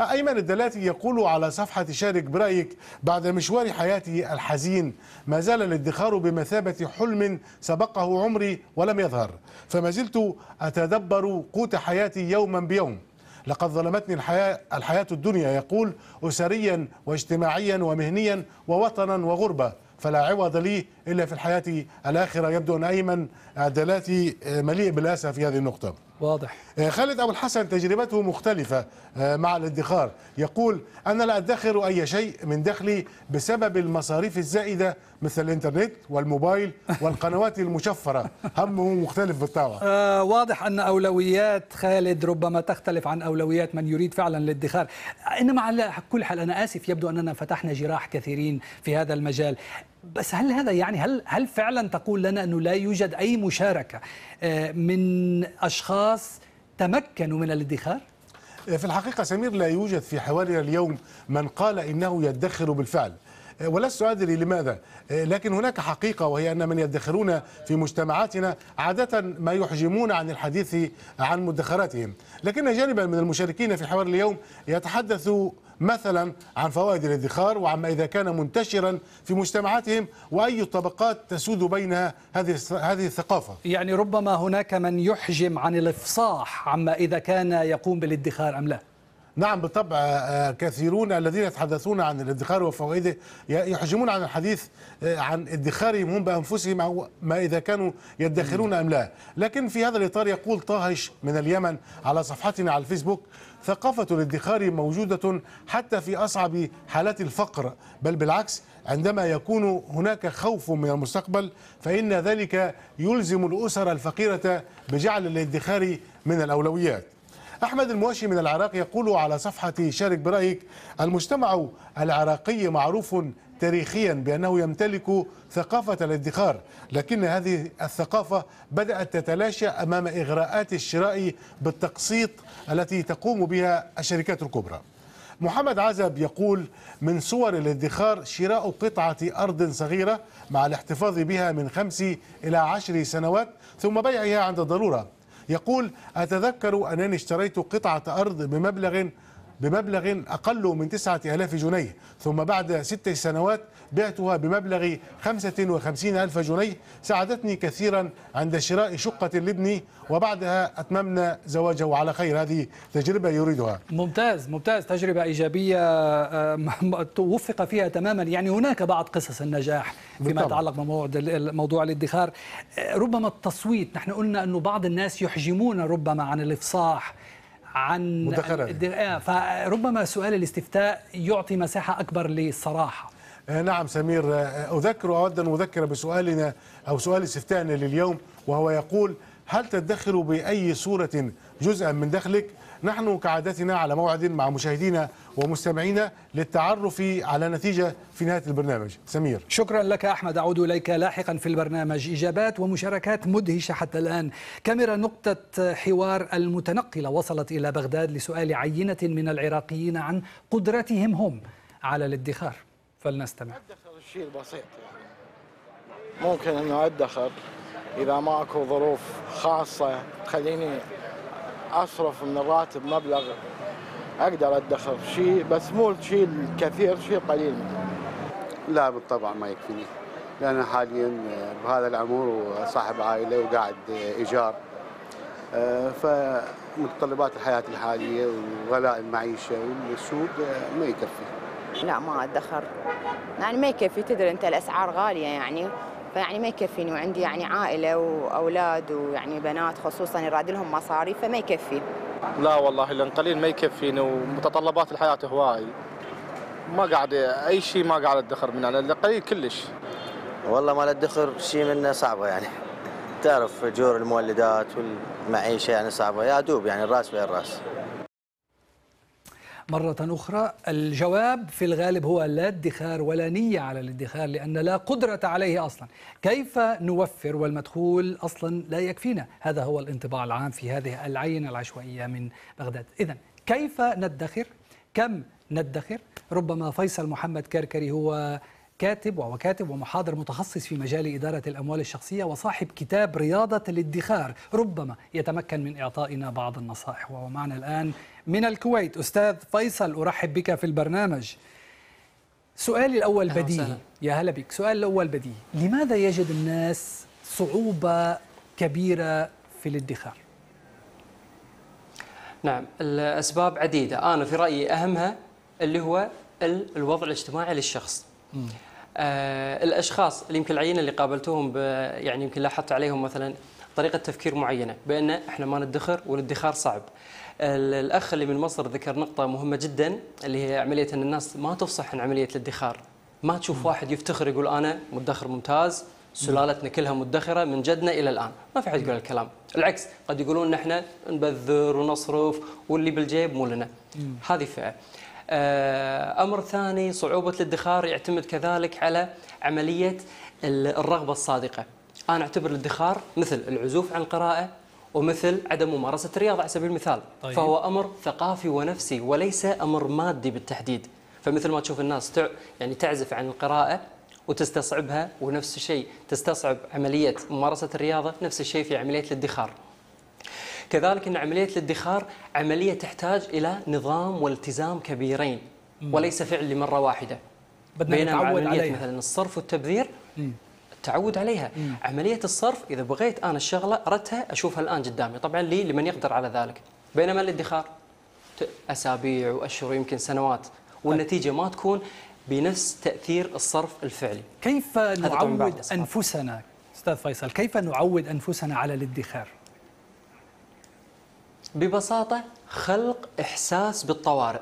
أيمن الدلاتي يقول على صفحة شارك برأيك بعد مشوار حياتي الحزين ما زال الادخار بمثابة حلم سبقه عمري ولم يظهر فما زلت أتدبر قوت حياتي يوما بيوم. لقد ظلمتني الحياة, الحياة الدنيا يقول أسريا واجتماعيا ومهنيا ووطنا وغربة فلا عوض لي إلا في الحياة الآخرة. يبدو أن أيمن عدلاتي مليء بالأسى في هذه النقطة. واضح. خالد أبو الحسن تجربته مختلفة مع الادخار. يقول أنا لا أدخر أي شيء من دخلي بسبب المصاريف الزائدة مثل الإنترنت والموبايل والقنوات المشفرة. همه مختلف بالطبع آه واضح أن أولويات خالد ربما تختلف عن أولويات من يريد فعلا الادخار. إنما على كل حال أنا آسف يبدو أننا فتحنا جراح كثيرين في هذا المجال. بس هل هذا يعني هل هل فعلا تقول لنا أنه لا يوجد أي مشاركة من أشخاص تمكنوا من الادخار؟ في الحقيقة سمير لا يوجد في حوارنا اليوم من قال إنه يدخر بالفعل. ولست أدري لماذا؟ لكن هناك حقيقة وهي أن من يدخرون في مجتمعاتنا عادة ما يحجمون عن الحديث عن مدخراتهم. لكن جانبا من المشاركين في حوار اليوم يتحدث مثلا عن فوائد الادخار وعما إذا كان منتشرا في مجتمعاتهم وأي طبقات تسود بينها هذه هذه الثقافة. يعني ربما هناك من يحجم عن الإفصاح عما إذا كان يقوم بالادخار أم لا. نعم بالطبع كثيرون الذين يتحدثون عن الادخار وفوائده يحجمون عن الحديث عن ادخارهم هم بانفسهم أو ما إذا كانوا يدخرون أم لا، لكن في هذا الإطار يقول طاهش من اليمن على صفحتنا على الفيسبوك ثقافة الادخار موجودة حتى في أصعب حالات الفقر. بل بالعكس عندما يكون هناك خوف من المستقبل فإن ذلك يلزم الأسر الفقيرة بجعل الادخار من الأولويات. أحمد المواشي من العراق يقول على صفحة شارك برأيك المجتمع العراقي معروف تاريخيا بأنه يمتلك ثقافة الادخار لكن هذه الثقافة بدأت تتلاشى أمام إغراءات الشراء بالتقسيط التي تقوم بها الشركات الكبرى. محمد عزب يقول من صور الادخار شراء قطعة أرض صغيرة مع الاحتفاظ بها من خمس إلى عشر سنوات ثم بيعها عند الضرورة. يقول أتذكر أنني اشتريت قطعة أرض بمبلغ بمبلغ أقل من تسعة ألاف جنيه ثم بعد ست سنوات بعتها بمبلغ خمسة وخمسين ألف جنيه ساعدتني كثيرا عند شراء شقة لابني وبعدها أتممنا زواجه على خير. هذه تجربة يريدها. ممتاز ممتاز. تجربة إيجابية توفق فيها تماما. يعني هناك بعض قصص النجاح فيما بالطبع. يتعلق بموضوع الادخار. ربما التصويت نحن قلنا أنه بعض الناس يحجمون ربما عن الإفصاح عن مدخرات. فربما سؤال الاستفتاء يعطي مساحة أكبر للصراحة. نعم سمير أذكر وأود أن أذكر بسؤالنا أو سؤال استفتائنا لليوم وهو يقول هل تدخر بأي صورة جزءا من دخلك؟ نحن كعادتنا على موعد مع مشاهدينا ومستمعينا للتعرف على نتيجة في نهاية البرنامج. سمير. شكرا لك أحمد. أعود إليك لاحقا في البرنامج. إجابات ومشاركات مدهشة حتى الآن. كاميرا نقطة حوار المتنقلة وصلت إلى بغداد لسؤال عينة من العراقيين عن قدرتهم هم على الادخار. فلنستمع أدخر الشيء البسيط يعني ممكن أنه أدخر إذا ما أكو ظروف خاصة تخليني أصرف من الراتب مبلغ أقدر ادخر شيء بس مو الشيء الكثير شيء قليل منه. لا بالطبع ما يكفيني لأن حاليا بهذا العمر وصاحب عائلة وقاعد إيجار فمتطلبات الحياة الحالية وغلاء المعيشة والسوق ما يكفي. لا ما أدخر. يعني ما يكفي تدري أنت الأسعار غالية يعني. فيعني ما يكفيني وعندي يعني عائلة وأولاد ويعني بنات خصوصا يراد لهم مصاري فما يكفي. لا والله لأن قليل ما يكفيني ومتطلبات الحياة هواي. ما قاعد أي شيء ما قاعد أدخر منه لأن قليل كلش. والله ما ادخر شيء منه صعبة يعني. تعرف جور المولدات والمعيشة يعني صعبة يا دوب يعني الرأس بين الرأس. مرة أخرى الجواب في الغالب هو لا ادخار ولا نية على الادخار لأن لا قدرة عليه أصلا. كيف نوفر والمدخول أصلا لا يكفينا؟ هذا هو الانطباع العام في هذه العينة العشوائية من بغداد. إذا كيف ندخر؟ كم ندخر؟ ربما فيصل محمد كركري هو كاتب وهو كاتب ومحاضر متخصص في مجال إدارة الأموال الشخصية وصاحب كتاب رياضة الادخار. ربما يتمكن من إعطائنا بعض النصائح. وهو معنا الآن من الكويت. أستاذ فيصل أرحب بك في البرنامج. سؤالي الأول بديهي. يا هلا بك. سؤال الأول بديهي. لماذا يجد الناس صعوبة كبيرة في الادخار؟ نعم الأسباب عديدة. أنا في رأيي أهمها اللي هو ال- الوضع الاجتماعي للشخص. آه الأشخاص اللي يمكن العينة اللي قابلتهم يعني يمكن لاحظت عليهم مثلا طريقة تفكير معينة بأن إحنا ما ندخر والادخار صعب. الأخ اللي من مصر ذكر نقطة مهمة جدا اللي هي عملية إن الناس ما تفصح عن عملية الادخار. ما تشوف واحد يفتخر يقول أنا مدخر ممتاز سلالتنا كلها مدخرة من جدنا إلى الآن. ما في حد يقول الكلام العكس قد يقولون ان إحنا نبذر ونصرف واللي بالجيب مو لنا. هذه فئة. آه، أمر ثاني صعوبة الادخار يعتمد كذلك على عملية ال- الرغبة الصادقة. أنا أعتبر الادخار مثل العزوف عن القراءة ومثل عدم ممارسة الرياضة على سبيل المثال طيب. فهو أمر ثقافي ونفسي وليس أمر مادي بالتحديد فمثل ما تشوف الناس تع... يعني تعزف عن القراءة وتستصعبها ونفس الشيء تستصعب عملية ممارسة الرياضة نفس الشيء في عملية الادخار كذلك إن عملية الادخار عملية تحتاج إلى نظام والتزام كبيرين. وليس فعل لمرة واحدة بدنا بينما عملية عليها. مثلا الصرف والتبذير. التعود عليها. مم. عملية الصرف إذا بغيت أنا الشغلة أردتها أشوفها الآن قدامي. طبعا لي لمن يقدر على ذلك. بينما الادخار أسابيع وأشهر يمكن سنوات. والنتيجة ما تكون بنفس تأثير الصرف الفعلي. كيف نعود. أنفسنا؟ أستاذ فيصل كيف نعود أنفسنا على الادخار؟ ببساطة خلق إحساس بالطوارئ.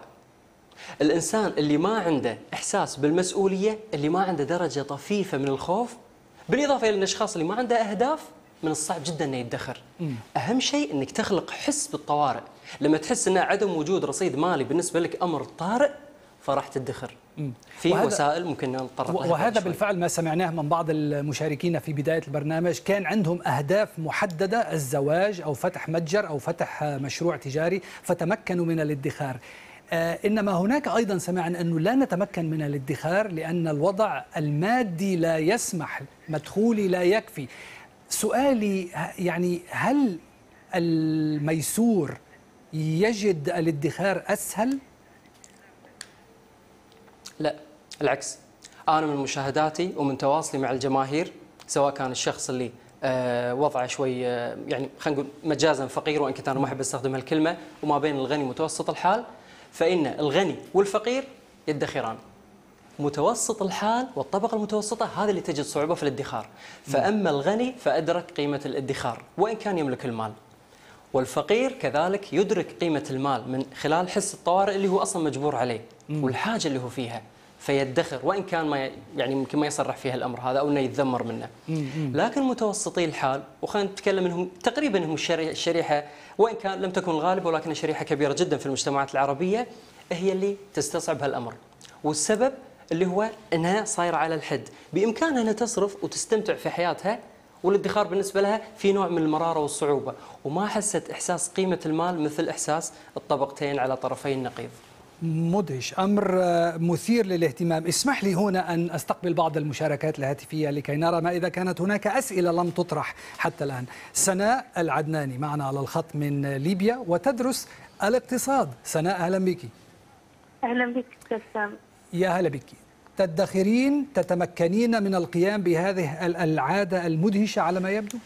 الإنسان اللي ما عنده إحساس بالمسؤولية اللي ما عنده درجة طفيفة من الخوف بالإضافة إلى الأشخاص اللي ما عنده أهداف من الصعب جدا أنه يدخر. أهم شيء أنك تخلق حس بالطوارئ. لما تحس أن عدم وجود رصيد مالي بالنسبة لك أمر طارئ فراح تدخر. في وسائل ممكن نتطرق لها وهذا. بالفعل ما سمعناه من بعض المشاركين في بداية البرنامج. كان عندهم أهداف محددة الزواج أو فتح متجر أو فتح مشروع تجاري فتمكنوا من الادخار. إنما هناك أيضا سمعنا أنه لا نتمكن من الادخار لأن الوضع المادي لا يسمح مدخولي لا يكفي سؤالي يعني هل الميسور يجد الادخار أسهل؟ لا العكس أنا من مشاهداتي ومن تواصلي مع الجماهير سواء كان الشخص اللي آه، وضعه شوي آه، يعني خلينا نقول مجازا فقير وإن كنت أنا ما أحب استخدم هالكلمه وما بين الغني ومتوسط الحال فإن الغني والفقير يدخران. متوسط الحال والطبقة المتوسطة هذه اللي تجد صعوبة في الادخار. فأما الغني فأدرك قيمة الادخار وإن كان يملك المال. والفقير كذلك يدرك قيمة المال من خلال حس الطوارئ اللي هو أصلا مجبور عليه. والحاجة اللي هو فيها. فيدخر وإن كان ما يعني ممكن ما يصرح فيها الأمر هذا أو أنه يتذمر منه. لكن متوسطي الحال وخلينا نتكلم انهم تقريبا هم الشري- الشريحة وإن كان لم تكن الغالبه ولكن شريحة كبيرة جدا في المجتمعات العربية هي اللي تستصعب هالأمر. والسبب اللي هو إنها صايرة على الحد. بإمكانها إنها تصرف وتستمتع في حياتها والادخار بالنسبة لها في نوع من المرارة والصعوبة. وما حست إحساس قيمة المال مثل إحساس الطبقتين على طرفي النقيض. مدهش. أمر آه، مثير للاهتمام. اسمح لي هنا أن أستقبل بعض المشاركات الهاتفية لكي نرى ما إذا كانت هناك أسئلة لم تطرح حتى الآن. سناء العدناني معنا على الخط من ليبيا وتدرس الاقتصاد. سناء أهلا بك. أهلا بك بسام يا هلا بك. تدخرين تتمكنين من القيام بهذه ال- العادة المدهشة على ما يبدو؟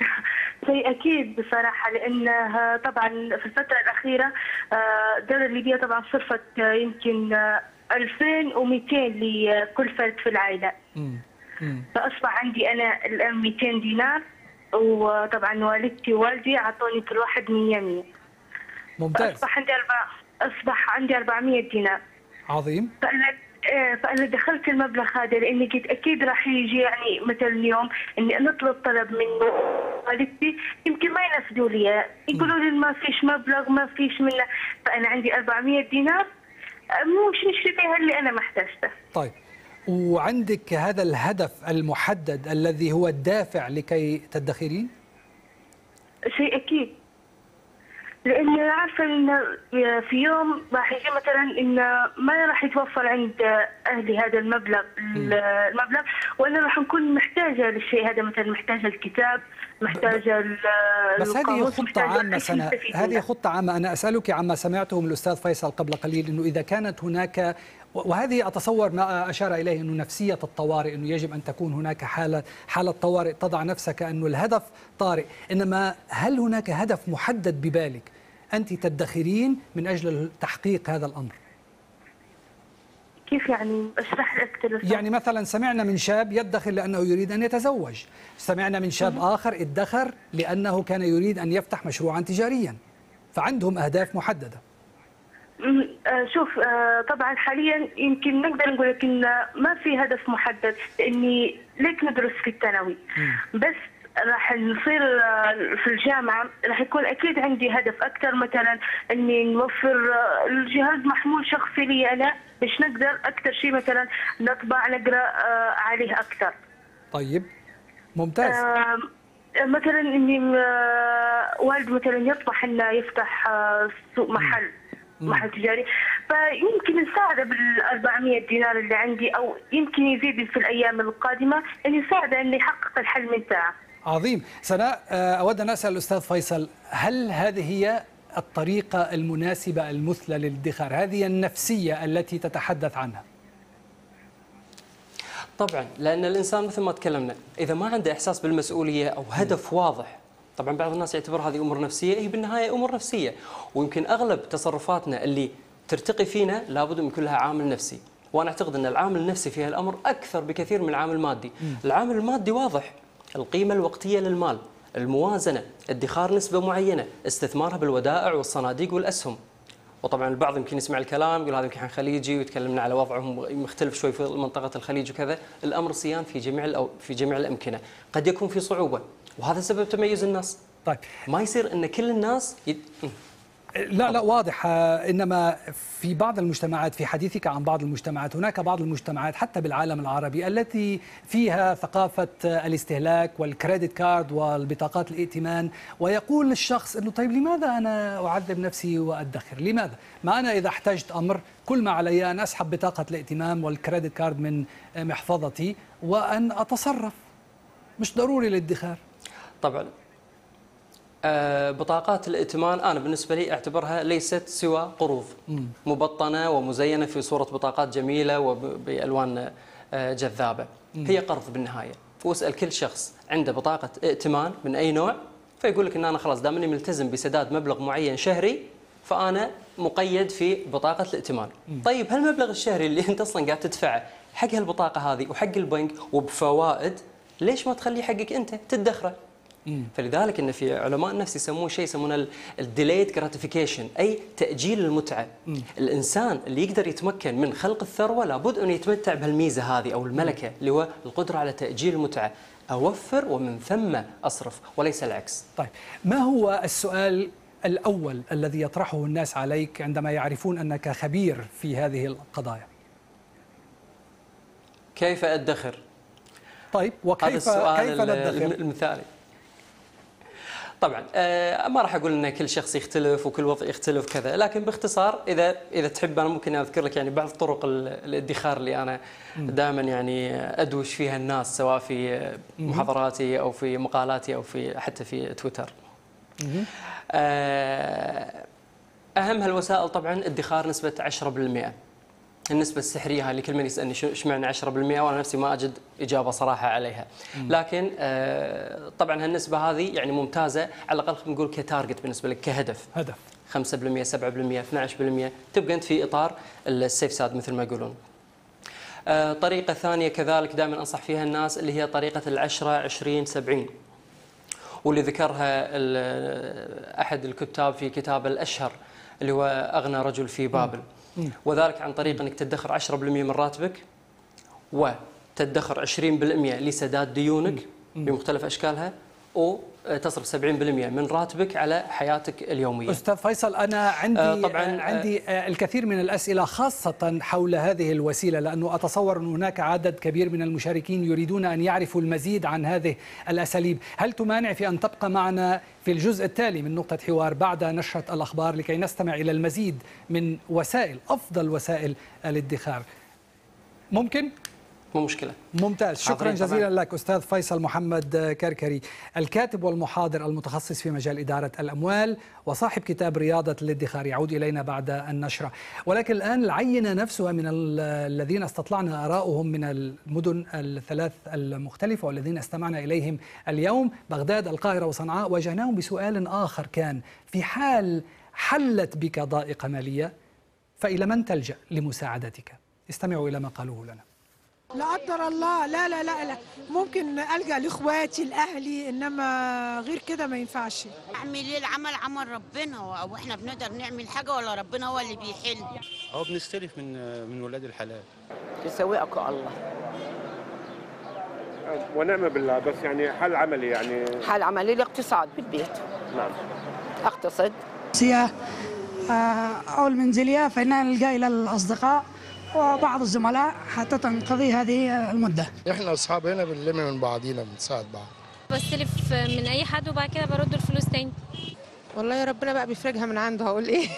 شيء أكيد بصراحة لانها طبعا في الفترة الأخيرة آه، الدولة الليبيه طبعا صرفت آه، يمكن آه، 2200 لكل فرد في العائلة. فأصبح عندي أنا الآن 200 دينار وطبعا والدتي ووالدي أعطوني كل واحد 100 100 ممتاز. فأصبح عندي أربع أصبح عندي 400 دينار. عظيم. إيه، فأنا دخلت المبلغ هذا لأني قلت أكيد راح يجي يعني مثل اليوم إني نطلب طلب من والدتي يمكن ما ينفذوا لي. يقولوا لي ما فيش مبلغ ما فيش منه. فأنا عندي 400 دينار. مو مش نشتري فيها اللي أنا محتاجته طيب. وعندك هذا الهدف المحدد الذي هو الدافع لكي تدخرين؟ شيء أكيد. لأني عارفة إن في يوم راح يجي مثلا إن ما راح يتوفر عند أهلي هذا المبلغ المبلغ وأنا راح نكون محتاجة للشيء هذا مثلا محتاجة الكتاب محتاجة بس هذه شيء سنة نستفيد هذه منه. خطة عامة أنا أسألك عما سمعته من الأستاذ فيصل قبل قليل أنه إذا كانت هناك وهذه أتصور ما أشار إليه أنه نفسية الطوارئ أنه يجب أن تكون هناك حالة حالة طوارئ تضع نفسك أنه الهدف طارئ. إنما هل هناك هدف محدد ببالك؟ أنت تدخرين من أجل تحقيق هذا الأمر. كيف يعني؟ أشرح أكثر يعني مثلا سمعنا من شاب يدخر لأنه يريد أن يتزوج. سمعنا من شاب آخر ادخر لأنه كان يريد أن يفتح مشروعا تجاريا. فعندهم أهداف محددة. م- آه، شوف آه، طبعا حاليا يمكن نقدر نقول لك إن ما في هدف محدد لأني ليك ندرس في الثانوي. بس راح نصير آه، في الجامعة راح يكون أكيد عندي هدف أكثر مثلا إني نوفر آه، الجهاز محمول شخصي لي أنا باش نقدر أكثر شيء مثلا نطبع نقرأ آه، عليه أكثر. طيب ممتاز. آه، مثلا آه، والد مثلا يطمح إنه يفتح آه، سوق محل. محل تجاري فيمكن نساعده بال 400 دينار اللي عندي أو يمكن يزيد في الأيام القادمة ان يساعده إنه يحقق الحلم بتاعه. عظيم. سناء آه، أود أن أسأل الأستاذ فيصل هل هذه هي الطريقة المناسبة المثلى للادخار؟ هذه النفسية التي تتحدث عنها. طبعا لأن الإنسان مثل ما تكلمنا إذا ما عنده إحساس بالمسؤولية أو هدف واضح طبعا بعض الناس يعتبر هذه أمور نفسية هي بالنهاية أمور نفسية. ويمكن أغلب تصرفاتنا اللي ترتقي فينا لابد من يكون لها عامل نفسي. وأنا أعتقد أن العامل النفسي في هالأمر أكثر بكثير من العامل المادي. العامل المادي واضح. القيمة الوقتية للمال الموازنة ادخار نسبة معينة استثمارها بالودائع والصناديق والأسهم. وطبعا البعض يمكن يسمع الكلام يقول هذا يمكن خليجي ويتكلمنا على وضعهم مختلف شوي في منطقة الخليج وكذا، الأمر سيان في جميع في جميع الأمكنة، قد يكون في صعوبة. وهذا سبب تميز الناس. طيب ما يصير إن كل الناس يد... لا لا واضح آه، إنما في بعض المجتمعات في حديثك عن بعض المجتمعات هناك بعض المجتمعات حتى بالعالم العربي التي فيها ثقافة الاستهلاك والكريدت كارد والبطاقات الائتمان ويقول الشخص إنه طيب لماذا أنا أعذب نفسي وأدخر؟ لماذا؟ ما أنا إذا احتجت أمر كل ما علي أن أسحب بطاقة الائتمان والكريدت كارد من محفظتي وأن أتصرف مش ضروري الادخار طبعا. آه، بطاقات الائتمان أنا بالنسبة لي أعتبرها ليست سوى قروض. مبطنة ومزينة في صورة بطاقات جميلة وبألوان آه، جذابة. هي قرض بالنهاية. واسأل كل شخص عنده بطاقة ائتمان من أي نوع فيقول لك إن أنا خلاص دام أني ملتزم بسداد مبلغ معين شهري فأنا مقيد في بطاقة الائتمان. طيب هالمبلغ الشهري اللي أنت أصلا قاعد تدفعه حق هالبطاقة هذه وحق البنك وبفوائد ليش ما تخليه حقك أنت؟ تدخره. فلذلك إن في علماء النفس يسمون شيء يسمونه ال delayed gratification أي تأجيل المتعه الإنسان اللي يقدر يتمكن من خلق الثروة لابد أن يتمتع بهالميزة هذه أو الملكة اللي هو القدرة على تأجيل المتعة. أوفر ومن ثم أصرف وليس العكس. طيب ما هو السؤال الأول الذي يطرحه الناس عليك عندما يعرفون أنك خبير في هذه القضايا؟ كيف أدخر؟ طيب هذا وكيف السؤال كيف ندخر؟ المثالي. طبعا آه، ما راح أقول إن كل شخص يختلف وكل وضع يختلف كذا لكن باختصار إذا إذا تحب أنا ممكن أذكر لك يعني بعض طرق ال- الادخار اللي أنا دائما يعني ادوش فيها الناس سواء في محاضراتي أو في مقالاتي أو في حتى في تويتر. آه، أهم هالوسائل طبعا ادخار نسبة 10% النسبة السحرية هاي اللي كل من يسألني شو معنى 10% وأنا نفسي ما أجد إجابة صراحة عليها. لكن آه، طبعا هالنسبة هذه يعني ممتازة. على الأقل خلينا نقول كتارجت بالنسبة لك كهدف. هدف. 5% 7% 12% تبقى أنت في إطار السيف ساد مثل ما يقولون. آه، طريقة ثانية كذلك دائما أنصح فيها الناس اللي هي طريقة العشرة 20 70 واللي ذكرها أحد الكتاب في كتاب الأشهر اللي هو أغنى رجل في بابل. وذلك عن طريق أنك تدخر 10% من راتبك وتدخر 20% لسداد ديونك بمختلف أشكالها. وتصرف 70% من راتبك على حياتك اليومية. أستاذ فيصل أنا عندي آه، آه طبعاً، آه، عندي آه الكثير من الأسئلة خاصة حول هذه الوسيلة لأنه أتصور أن هناك عدد كبير من المشاركين يريدون أن يعرفوا المزيد عن هذه الأساليب هل تمانع في أن تبقى معنا في الجزء التالي من نقطة حوار بعد نشرة الأخبار لكي نستمع إلى المزيد من وسائل أفضل وسائل الادخار ممكن؟ مو مشكلة. ممتاز شكرا حاضرين طبعاً. جزيلا لك أستاذ فيصل محمد كركري الكاتب والمحاضر المتخصص في مجال إدارة الأموال وصاحب كتاب رياضة الادخار يعود إلينا بعد النشرة ولكن الآن العينة نفسها من ال- الذين استطلعنا آراؤهم من المدن الثلاث المختلفة والذين استمعنا إليهم اليوم بغداد القاهرة وصنعاء واجهناهم بسؤال آخر كان في حال حلت بك ضائقة مالية فإلى من تلجأ لمساعدتك استمعوا إلى ما قالوه لنا لا قدر الله. لا لا لا لا. ممكن الجا لإخواتي لأهلي إنما غير كده ما ينفعش. أعمل إيه؟ العمل عمل ربنا. أو إحنا بنقدر نعمل حاجة ولا ربنا هو اللي بيحل؟ هو بنستلف من من ولاد الحلال. يسويك الله. ونعم بالله. بس يعني حل عملي يعني. حال عملي الاقتصاد بالبيت. نعم. أقتصد. سيا أو المنزلية فإننا نلقى إلى الأصدقاء. وبعض الزملاء حتى تنقضي هذه المدة. إحنا أصحاب هنا بنلم من بعضينا بنساعد بعض. بستلف من أي حد وبعد كده برد الفلوس تاني. والله يا ربنا بقى بيفرجها من عنده هقول إيه؟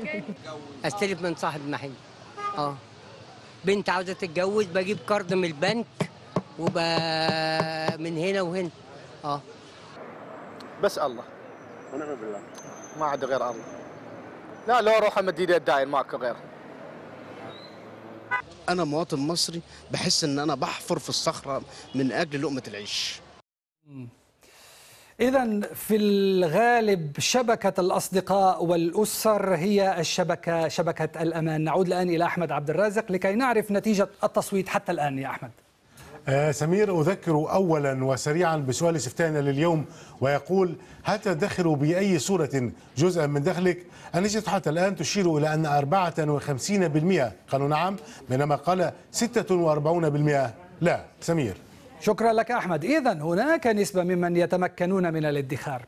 أستلف من صاحب محل. آه. بنت عاوزة تتجوز بجيب كارد من البنك وب من هنا وهنا. آه. بس الله. ونعم بالله. ما عاد غير الله. لا لو أروح امد ايدي الداين ماكو غير أنا مواطن مصري بحس إن أنا بحفر في الصخرة من أجل لقمة العيش. إذا في الغالب شبكة الأصدقاء والأسر هي الشبكة شبكة الأمان. نعود الآن إلى أحمد عبد الرازق لكي نعرف نتيجة التصويت حتى الآن يا أحمد. آه سمير أذكر أولا وسريعا بسؤال استفتائنا لليوم ويقول هل تدخر بأي صورة جزءا من دخلك؟ النتيجة حتى الآن تشير إلى أن 54% قالوا نعم بينما قال 46% لا سمير. شكرا لك أحمد. إذا هناك نسبة ممن يتمكنون من الادخار.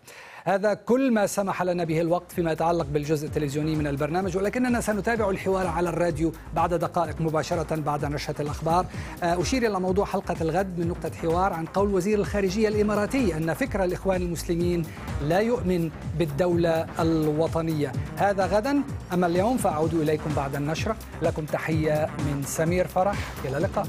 هذا كل ما سمح لنا به الوقت فيما يتعلق بالجزء التلفزيوني من البرنامج. ولكننا سنتابع الحوار على الراديو بعد دقائق مباشرة بعد نشرة الأخبار. أشير إلى موضوع حلقة الغد من نقطة حوار عن قول وزير الخارجية الإماراتي أن فكر الإخوان المسلمين لا يؤمن بالدولة الوطنية. هذا غدا. أما اليوم فأعود إليكم بعد النشرة. لكم تحية من سمير فرح. إلى اللقاء.